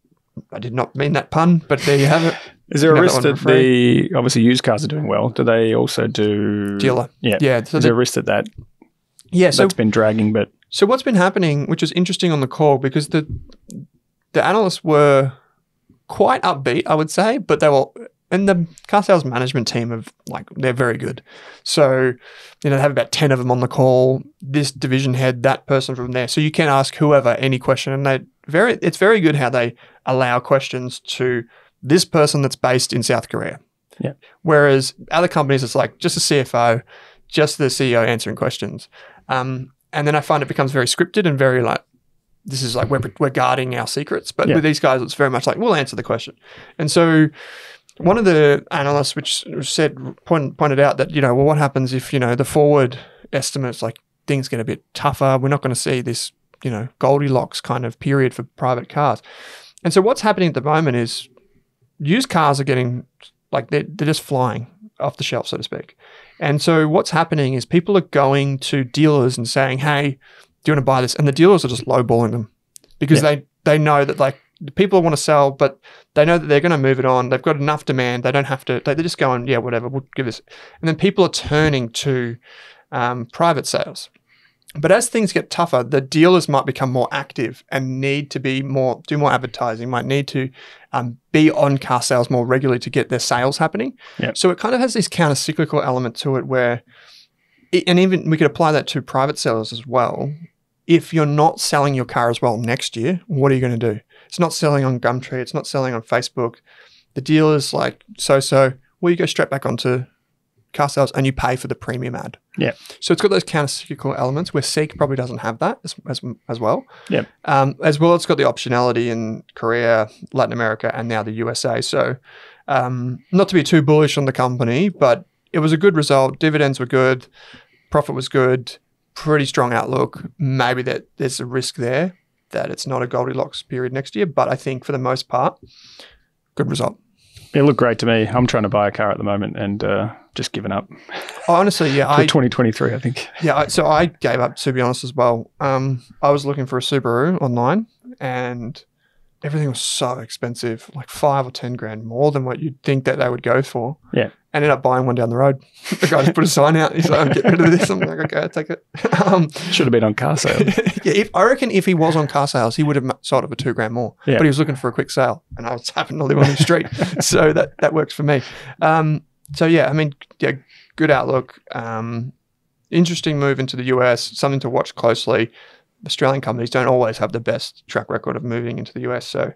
I did not mean that pun, but there you have it. Is there a Got that risk that the obviously used cars are doing well? Do they also do Dealer. Yeah. Yeah. So Is the- there a risk that, that yeah. So that's been dragging? But So what's been happening, which is interesting on the call, because the the analysts were quite upbeat, I would say, but they were and the Carsales management team of like they're very good. So, you know, they have about ten of them on the call. This division head, that person from there. So you can ask whoever any question, and they very it's very good how they allow questions to this person that's based in South Korea. Yeah. Whereas other companies, it's like just a CFO, just the CEO answering questions. Um, and then I find it becomes very scripted and very like, this is like we're, we're guarding our secrets. But Yeah. with these guys, it's very much like we'll answer the question. And so one of the analysts, which said point, pointed out that you know, well, what happens if you know the forward estimates like things get a bit tougher? We're not going to see this you know Goldilocks kind of period for private cars. And so what's happening at the moment is used cars are getting like they're, they're just flying off the shelf, so to speak. And so what's happening is people are going to dealers and saying, "Hey, do you want to buy this?" And the dealers are just lowballing them because Yeah. they they know that like people want to sell, but they know that they're going to move it on. They've got enough demand. They don't have to. They, they're just going, "Yeah, whatever. We'll give this." And then people are turning to um, private sales. But as things get tougher, the dealers might become more active and need to be more, do more advertising, might need to um, be on Carsales more regularly to get their sales happening. Yep. So it kind of has this counter cyclical element to it where, it, and even we could apply that to private sellers as well. If you're not selling your car as well next year, what are you going to do? It's not selling on Gumtree, it's not selling on Facebook. The deal is like so so. Well, you go straight back onto Carsales and you pay for the premium ad. Yeah. So it's got those counter cyclical elements where Seek probably doesn't have that as, as, as well. Yeah. Um, as well, it's got the optionality in Korea, Latin America, and now the USA. So, um, not to be too bullish on the company, but it was a good result. Dividends were good, profit was good, pretty strong outlook. Maybe that there's a risk there that it's not a Goldilocks period next year, but I think for the most part, good result. it looked great to me. I'm trying to buy a car at the moment and uh, just given up. Honestly, yeah, For I 2023, I think. Yeah, so I gave up to be honest as well. Um, I was looking for a Subaru online, and everything was so expensive, like five or ten grand more than what you'd think that they would go for. Yeah. And Ended up buying one down the road. The guy just put a sign out. He's like, "Get rid of this." I'm like, "Okay, I'll take it." Um, Should have been on car sale. yeah, if, I reckon if he was on Carsales, he would have sold it for two grand more. Yeah. But he was looking for a quick sale, and I was happened to live on the street, so that that works for me. Um, so yeah, I mean, yeah, good outlook. Um, interesting move into the US. Something to watch closely. Australian companies don't always have the best track record of moving into the US, so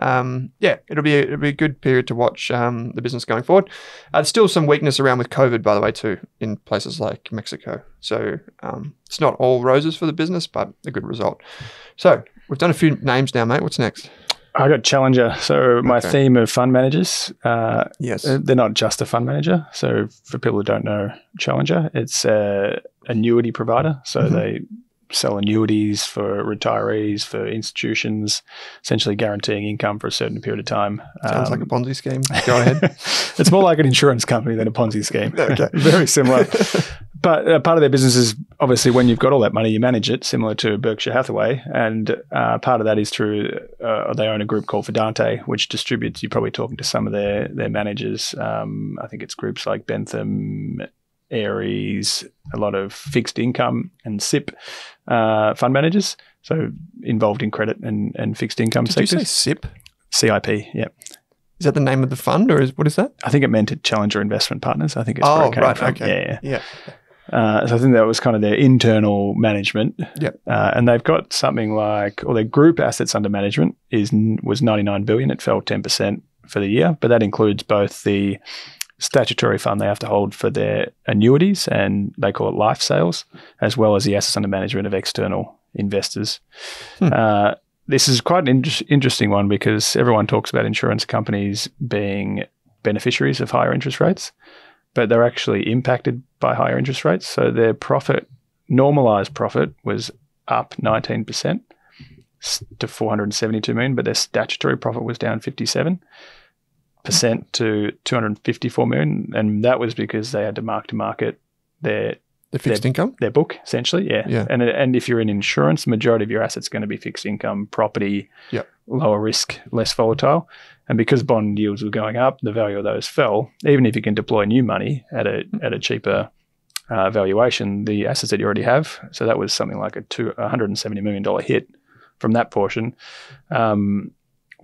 um, yeah, it'll be a, it'll be a good period to watch um, the business going forward. Uh, there's still some weakness around with COVID, by the way, too, in places like Mexico. So um, it's not all roses for the business, but a good result. So we've done a few names now, mate. What's next? I got Challenger. So my Okay. theme of fund managers, uh, Yes. uh, they're not just a fund manager. So for people who don't know Challenger, it's a annuity provider. So Mhm. they sell annuities for retirees, for institutions, essentially guaranteeing income for a certain period of time. Sounds Um, like a Ponzi scheme. Go ahead. it's more like an insurance company than a Ponzi scheme. Okay. Very similar. But uh, part of their business is obviously when you've got all that money, you manage it, similar to Berkshire Hathaway. And uh, part of that is through uh, they own a group called Fidante, which distributes. You're probably talking to some of their their managers. Um, I think it's groups like Bentham, Ares, a lot of fixed income and SIP uh, fund managers. So involved in credit and, and fixed income Did you say sectors. SIP? CIP, yeah. Is that the name of the fund, or is what is that? I think it meant it Challenger Investment Partners. I think it's Oh, right. from. Okay. Yeah, yeah. Yeah. Uh, so I think that was kind of their internal management. Yep. Uh, and they've got something like, or their group assets under management is was 99 billion. It fell 10% for the year, but that includes both the statutory fund they have to hold for their annuities and they call it life sales, as well as the assets under management of external investors. Hmm. Uh, this is quite an inter- interesting one because everyone talks about insurance companies being beneficiaries of higher interest rates, but they're actually impacted by higher interest rates. So their profit, normalized profit, was up 19% to 472 million, but their statutory profit was down 57 percent to 254 million, and that was because they had to mark to market their The fixed income. their book essentially. Yeah, Yeah. And and if you're in insurance, majority of your assets going to be fixed income, property, Yep. lower risk, less volatile. And because bond yields were going up, the value of those fell. Even if you can deploy new money at a at a cheaper uh, valuation, the assets that you already have. So that was something like a two, 170 million dollar hit from that portion, um,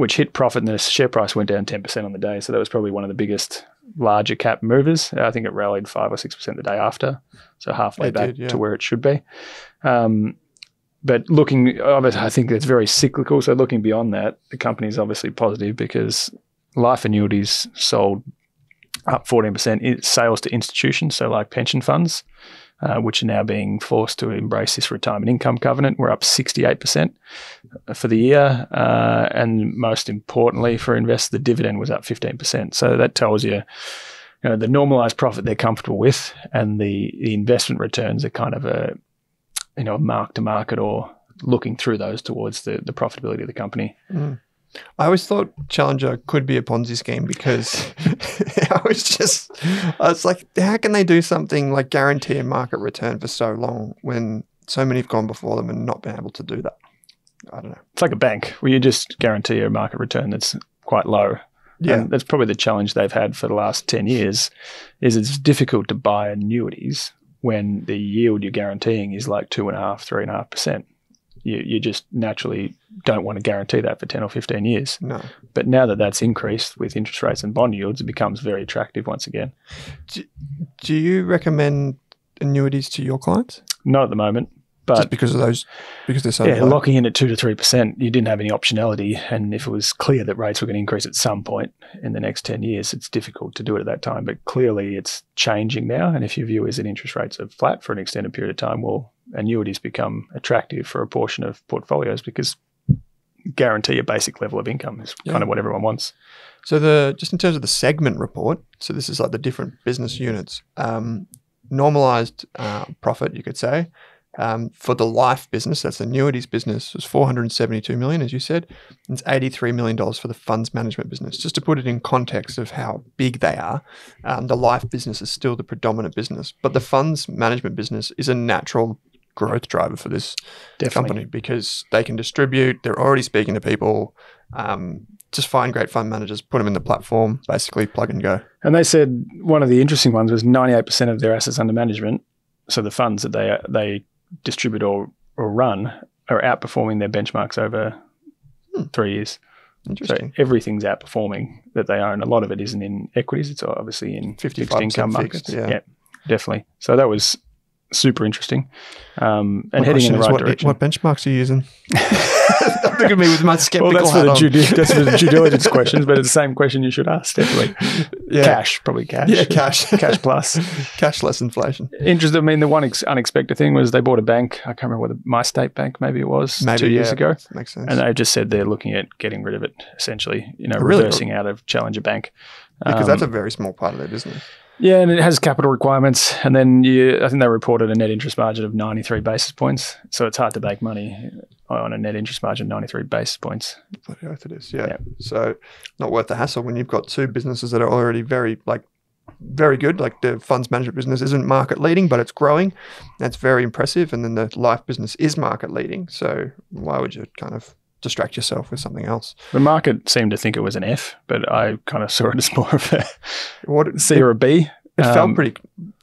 which hit profit, and the share price went down 10% on the day. So that was probably one of the biggest larger cap movers. I think it rallied five or six percent the day after, so halfway It back did, yeah. to where it should be. Um, but looking, I think it's very cyclical. So looking beyond that, the company is obviously positive because life annuities sold up 14% in sales to institutions, so like pension funds, uh, which are now being forced to embrace this retirement income covenant. We're up 68% for the year. Uh, and most importantly for investors, the dividend was up 15%. So that tells you, you know, the normalized profit they're comfortable with and the, the investment returns are kind of a, you know, mark to market or looking through those towards the, the profitability of the company. I always thought Challenger could be a Ponzi scheme because I was just, I was like, how can they do something like guarantee a market return for so long when so many have gone before them and not been able to do that? I don't know. It's like a bank where you just guarantee a market return that's quite low. Yeah. And that's probably the challenge they've had for the last 10 years is it's difficult to buy annuities when the yield you're guaranteeing is like two and a half, three and a half percent. You, you just naturally don't want to guarantee that for 10 or 15 years. No. But now that that's increased with interest rates and bond yields, it becomes very attractive once again. Do you recommend annuities to your clients? Not at the moment, Just but because of those, because they're so yeah, low? locking in at two to three percent, you didn't have any optionality. And if it was clear that rates were going to increase at some point in the next ten years, it's difficult to do it at that time. But clearly, it's changing now. And if your view is that interest rates are flat for an extended period of time, well, annuities become attractive for a portion of portfolios because guarantee a basic level of income is Yeah. kind of what everyone wants. So the just in terms of the segment report, so this is like the different business units. Um, normalized uh, profit, you could say, um, for the life business, that's the annuities business, was 472 million, as you said. It's 83 million dollars for the funds management business. Just to put it in context of how big they are, um, the life business is still the predominant business, but the funds management business is a natural growth driver for this Definitely. company because they can distribute. They're already speaking to people. Um, just find great fund managers, put them in the platform, basically plug and go. And they said one of the interesting ones was 98% of their assets under management, so the funds that they they distribute or, or run, are outperforming their benchmarks over Hmm. three years. So everything's outperforming that they own. A lot of it isn't in equities; it's obviously in fixed income fixed, markets. yeah. definitely. So that was super interesting, um, and My heading in the right what, direction. What benchmarks are you using? Look at me with my skeptical well, that's for the due, that's for the due diligence questions, but it's the same question you should ask. Definitely, Yeah. cash, probably cash. Yeah, cash. cash plus. Cash less inflation. Interesting. I mean, the one ex- unexpected thing was they bought a bank. I can't remember whether My State Bank maybe it was Maybe two years yeah, ago, Makes sense. and they just said they're looking at getting rid of it. Essentially, you know, Really? reversing out of Challenger Bank. because Um, that's a very small part of their business. Yeah, and it has capital requirements. And then you, I think they reported a net interest margin of 93 basis points. So it's hard to make money on a net interest margin of 93 basis points. Bloody oath it is. Yeah. Yeah. So not worth the hassle when you've got two businesses that are already very like very good. Like the funds management business isn't market leading, but it's growing. That's very impressive. And then the life business is market leading. So why would you kind of distract yourself with something else? The market seemed to think it was an F, but I kind of saw it as more of a What it, C or a B. it fell Um, pretty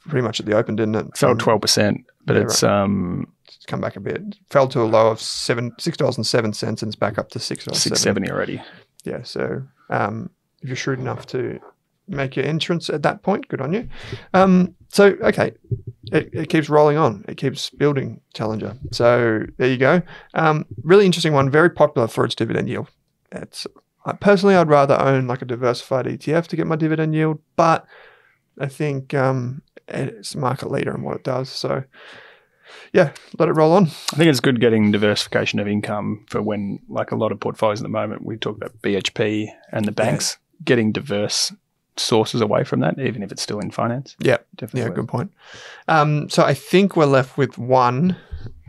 pretty much at the open, didn't it? fell 12%, but Yeah, it's um, It's come back a bit. Fell to a low of seven six dollars and seven cents and it's back up to six dollars. 670 already. yeah, so um, if you're shrewd enough to make your entrance at that point, good on you. Um, so, okay, it, it keeps rolling on. It keeps building Challenger. So there you go. Um, really interesting one. Very popular for its dividend yield. It's I personally, I'd rather own like a diversified ETF to get my dividend yield, but I think um, it's market leader in what it does. So, yeah, let it roll on. I think it's good getting diversification of income for when, like a lot of portfolios at the moment, we talk about BHP and the banks getting diverse sources away from that, even if it's still in finance. Yeah, Definitely. Yeah, good point. Um, so I think we're left with one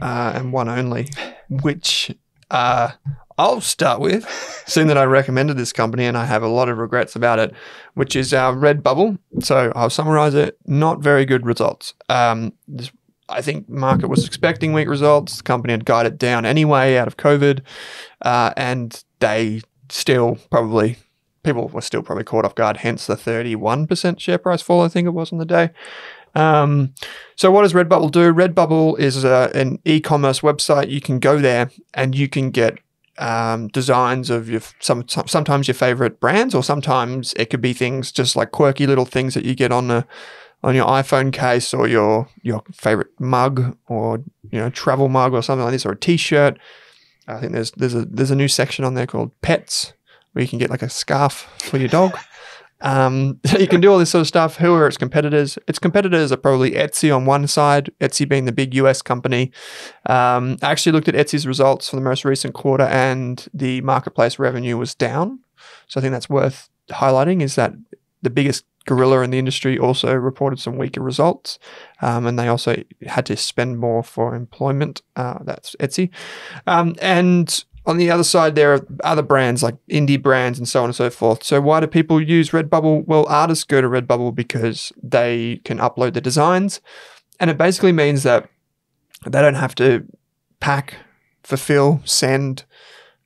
uh, and one only, which uh, I'll start with, seeing that I recommended this company and I have a lot of regrets about it, which is our Redbubble. So I'll summarize it. Not very good results. Um, this, I think market was expecting weak results. The company had guided down anyway out of COVID, uh, and they still probably people were still probably caught off guard. Hence the thirty-one percent share price fall. I think it was on the day. Um, so what does Redbubble do? Redbubble is uh, an e-commerce website. You can go there and you can get um, designs of your some, some sometimes your favorite brands, or sometimes it could be things just like quirky little things that you get on the on your iPhone case or your your favorite mug or you know travel mug or something like this or a T-shirt. I think there's there's a there's a new section on there called pets where you can get like a scarf for your dog. Um, you can do all this sort of stuff. Who are its competitors? Its competitors are probably Etsy on one side, Etsy being the big US company. Um, I actually looked at Etsy's results for the most recent quarter and the marketplace revenue was down. So I think that's worth highlighting is that the biggest gorilla in the industry also reported some weaker results. Um, and they also had to spend more for employment. Uh, that's Etsy. Um, and on the other side, there are other brands like indie brands and so on and so forth. So, why do people use Redbubble? Well, artists go to Redbubble because they can upload their designs. And it basically means that they don't have to pack, fulfill, send,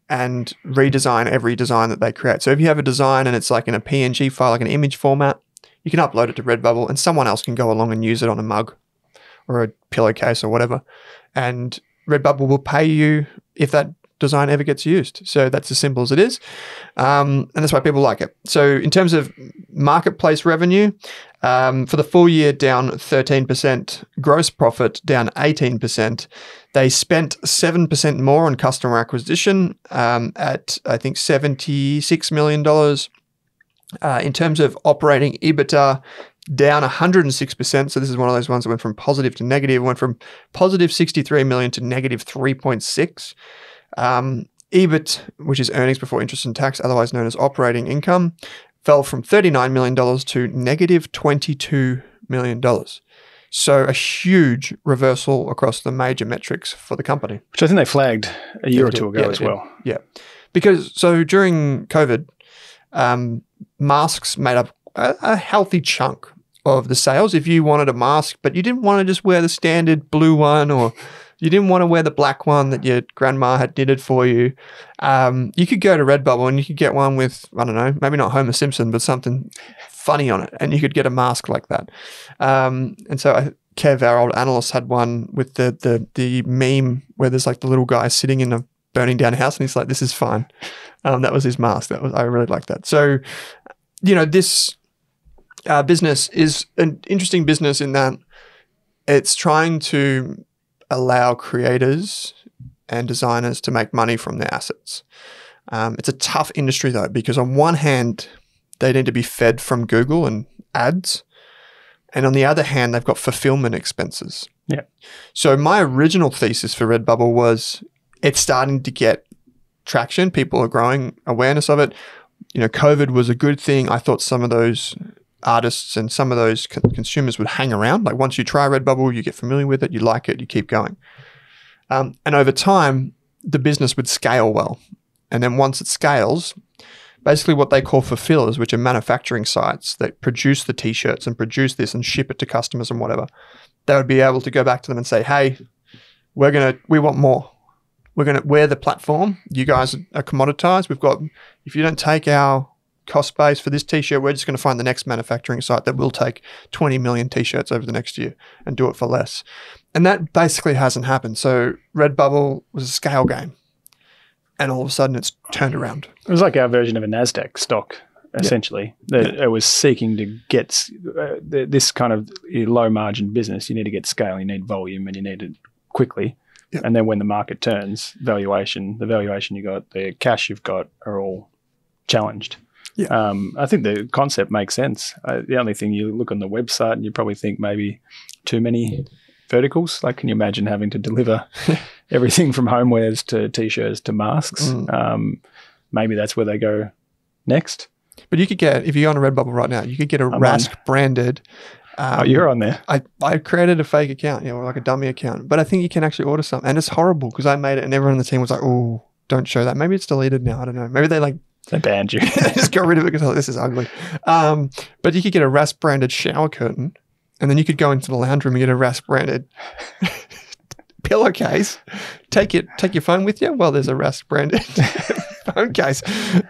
and redesign every design that they create. So, if you have a design and it's like in a PNG file, like an image format, you can upload it to Redbubble and someone else can go along and use it on a mug or a pillowcase or whatever. And Redbubble will pay you if that design ever gets used. So that's as simple as it is. Um, and that's why people like it. So, in terms of marketplace revenue, um, for the full year, down 13%, gross profit down 18%. They spent 7% more on customer acquisition um, at, I think, $76 million. Uh, in terms of operating EBITDA, down 106%. So this is one of those ones that went from positive to negative, went from positive 63 million to negative 3.6. Um, EBIT, which is earnings before interest and tax, otherwise known as operating income, fell from $39 million to negative $22 million. So a huge reversal across the major metrics for the company. Which I think they flagged a year Yeah, or two ago Yeah, as well. Yeah. Because so during COVID, um, masks made up a, a healthy chunk of the sales. If you wanted a mask, but you didn't want to just wear the standard blue one or you didn't want to wear the black one that your grandma had knitted for you, um, you could go to Redbubble and you could get one with I don't know, maybe not Homer Simpson, but something funny on it, and you could get a mask like that. Um, and so I, Kev, our old analyst, had one with the the the meme where there's like the little guy sitting in a burning down house, and he's like, "This is fine." Um, that was his mask. That was I really like that. So, you know, this uh, business is an interesting business in that it's trying to allow creators and designers to make money from their assets. Um, it's a tough industry though, because on one hand, they need to be fed from Google and ads. And on the other hand, they've got fulfillment expenses. Yeah. So my original thesis for Redbubble was it's starting to get traction. People are growing awareness of it. You know, COVID was a good thing. I thought some of those artists and some of those con- consumers would hang around. Like once you try Redbubble, you get familiar with it, you like it, you keep going. Um, and over time, the business would scale well. And then once it scales, basically what they call fulfillers, which are manufacturing sites that produce the t-shirts and produce this and ship it to customers and whatever, they would be able to go back to them and say, "Hey, we're gonna, we want more. We're gonna, we're the platform. You guys are commoditized. We've got, if you don't take our cost base for this t-shirt, we're just going to find the next manufacturing site that will take 20 million t-shirts over the next year and do it for less. And that basically hasn't happened. So Redbubble was a scale game. And all of a sudden it's turned around. It was like our version of a Nasdaq stock, essentially. That It was seeking to get uh, this kind of low margin business. You need to get scale, you need volume, and you need it quickly. Yeah. And then when the market turns, valuation, the valuation you got, the cash you've got, are all challenged. Yeah. Um, I think the concept makes sense. Uh, the only thing you look on the website and you probably think maybe too many verticals. Like, can you imagine having to deliver everything from homewares to t-shirts to masks? Mm. Um, maybe that's where they go next. But you could get, if you go on a Redbubble right now, you could get a on. Rask branded. Um, oh, you're on there. I, I created a fake account, you know, like a dummy account. But I think you can actually order some. And it's horrible because I made it and everyone on the team was like, oh, don't show that. Maybe it's deleted now. I don't know. Maybe they like They banned you. just got rid of it because this is ugly. Um, but you could get a Rask branded shower curtain, and then you could go into the lounge room and get a Rask branded pillowcase. Take it, take your phone with you. Well, there's a Rask branded phone case.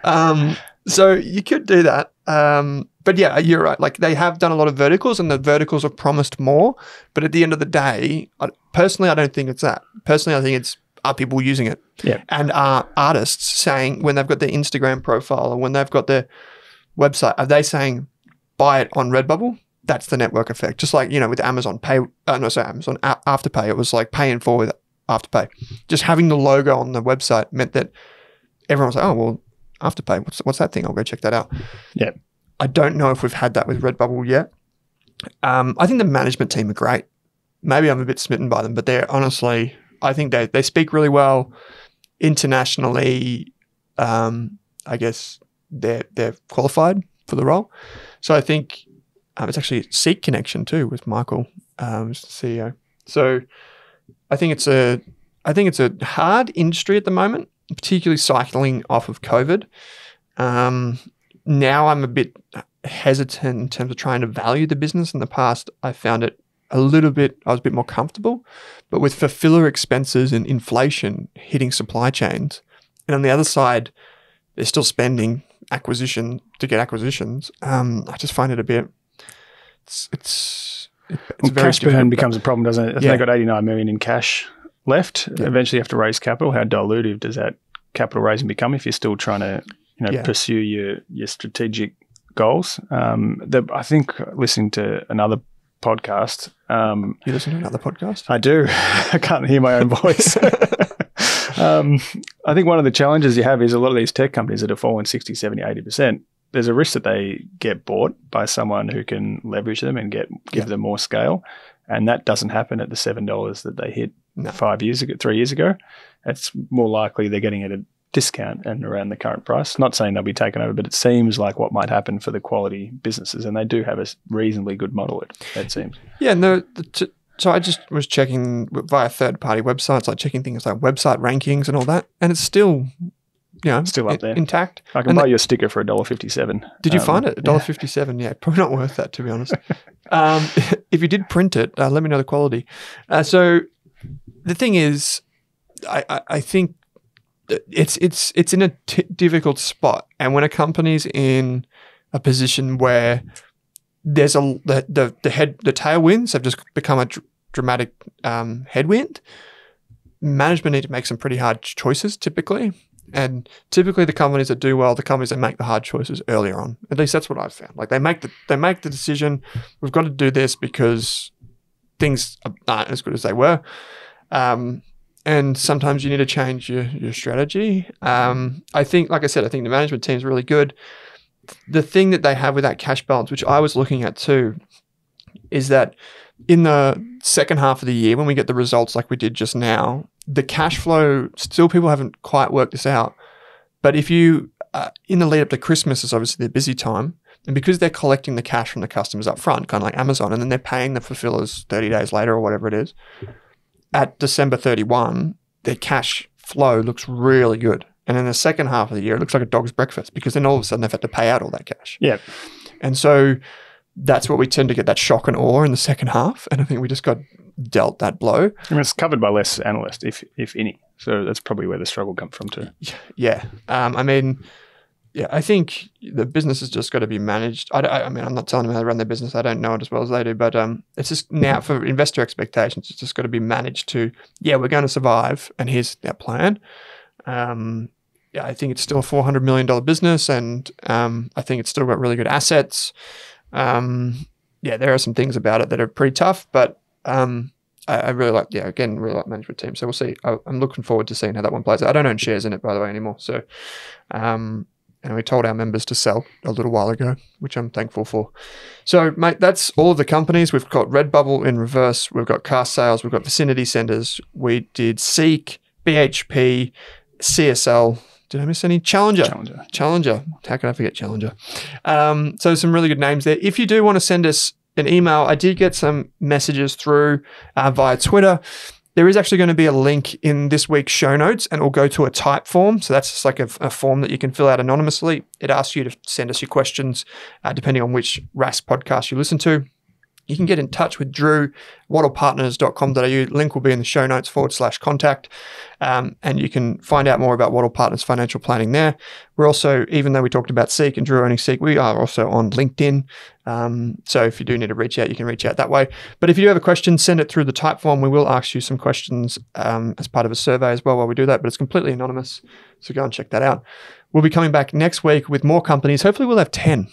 Um, so you could do that. Um, but yeah, you're right. Like they have done a lot of verticals, and the verticals have promised more. But at the end of the day, I, personally, I don't think it's that. Personally, I think it's are people using it Yeah. and are artists saying when they've got their Instagram profile or when they've got their website, are they saying buy it on Redbubble? That's the network effect. Just like you know with Amazon Pay, uh, no, sorry, Amazon A- Afterpay, it was like paying for with Afterpay. Just having the logo on the website meant that everyone was like, oh well, Afterpay, what's what's that thing? I'll go check that out. Yeah. I don't know if we've had that with Redbubble yet. Um, I think the management team are great. Maybe I'm a bit smitten by them, but they're honestly, I think they they speak really well internationally. Um, I guess they're they're qualified for the role. So I think um, it's actually Seek Connection too with Michael, um, CEO. So I think it's a I think it's a hard industry at the moment, particularly cycling off of COVID. Um, now I'm a bit hesitant in terms of trying to value the business. In the past, I found it a little bit, I was a bit more comfortable. But with fulfiller expenses and inflation hitting supply chains, and on the other side, they're still spending acquisition to get acquisitions. Um, I just find it a bit, it's, it's, it's Well, very cash burn becomes a problem, doesn't it? I think Yeah. they got 89 million in cash left. Yeah. Eventually, you have to raise capital. How dilutive does that capital raising become if you're still trying to, you know, Yeah. pursue your your strategic goals? Um, the, I think listening to another podcast, um, You listen to another podcast? I do. I can't hear my own voice. um, I think one of the challenges you have is a lot of these tech companies that have fallen 60, 70, 80%. There's a risk that they get bought by someone who can leverage them and get give Yeah. them more scale. And that doesn't happen at the $7 that they hit No. five years ago, three years ago. It's more likely they're getting it at a discount and around the current price. Not saying they'll be taken over, but it seems like what might happen for the quality businesses. And they do have a reasonably good model, it, it seems. Yeah, no. T- so I just was checking via third party websites, like checking things like website rankings and all that, and it's still, you know, Still up there. intact. I can And buy the- you a sticker for $1.57. Did you Um, find it? $1.57? Yeah, probably not worth that to be honest. um, if you did print it, uh, let me know the quality. Uh, so the thing is, I, I, I think it's it's it's in a t- difficult spot, and when a company's in a position where there's a the the, the head the tailwinds have just become a dr- dramatic um, headwind. Management need to make some pretty hard choices typically, and typically the companies that do well, the companies that make the hard choices earlier on. At least that's what I've found. Like they make the they make the decision. We've got to do this because things aren't as good as they were. Um, and sometimes you need to change your, your strategy. Um, I think, like I said, I think the management team is really good. The thing that they have with that cash balance, which I was looking at too, is that in the second half of the year, when we get the results like we did just now, the cash flow still people haven't quite worked this out. But if you, uh, in the lead up to Christmas, is obviously their busy time. And because they're collecting the cash from the customers up front, kind of like Amazon, and then they're paying the fulfillers 30 days later or whatever it is, at December 31, their cash flow looks really good. And in the second half of the year, it looks like a dog's breakfast because then all of a sudden they've had to pay out all that cash. Yeah. And so that's what we tend to get that shock and awe in the second half. And I think we just got dealt that blow. I mean, it's covered by less analysts, if if any. So that's probably where the struggle comes from too. Yeah. Um, I mean, yeah, I think the business has just got to be managed. I, I, I mean, I'm not telling them how to run their business. I don't know it as well as they do, but um, it's just now for investor expectations. It's just got to be managed to, yeah, we're going to survive, and here's our plan. Um, yeah, I think it's still a four hundred million dollar business, and um, I think it's still got really good assets. Um, yeah, there are some things about it that are pretty tough, but um, I, I really like, yeah, again, really like management team. So we'll see. I, I'm looking forward to seeing how that one plays. out. I don't own shares in it, by the way, anymore. So, um, and we told our members to sell a little while ago, which I'm thankful for. So, mate, that's all of the companies. We've got Redbubble in reverse. We've got Carsales. We've got vicinity centers. We did Seek, BHP, CSL. Did I miss any? Challenger. Challenger. Challenger. How can I forget Challenger? Um, so some really good names there. If you do want to send us an email, I did get some messages through uh, via Twitter. There is actually going to be a link in this week's show notes, and it'll go to a type form. So that's just like a, a form that you can fill out anonymously. It asks you to send us your questions, uh, depending on which Rask podcast you listen to. You can get in touch with Drew, wattlepartners.com.au. Link will be in the show notes forward slash contact. Um, and you can find out more about Wattle Partners financial planning there. We're also, even though we talked about Seek and Drew owning Seek, we are also on LinkedIn. Um, so if you do need to reach out, you can reach out that way. But if you do have a question, send it through the type form. We will ask you some questions um, as part of a survey as well while we do that, but it's completely anonymous. So go and check that out. We'll be coming back next week with more companies. Hopefully, we'll have 10.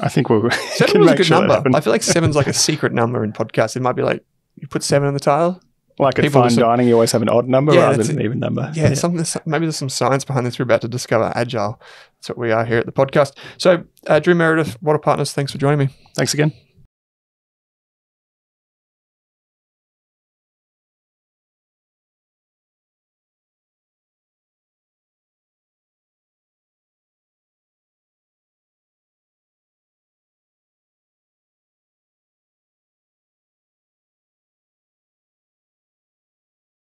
I think we'll. Seven can was a good sure number. I feel like seven's like a secret number in podcasts. It might be like you put seven on the tile. Like at fine dining, you always have an odd number Yeah, rather than an even number. Yeah, Something, maybe there's some science behind this. We're about to discover agile. That's what we are here at the podcast. So, uh, Drew Meredith, Wattle Partners, thanks for joining me. Thanks again.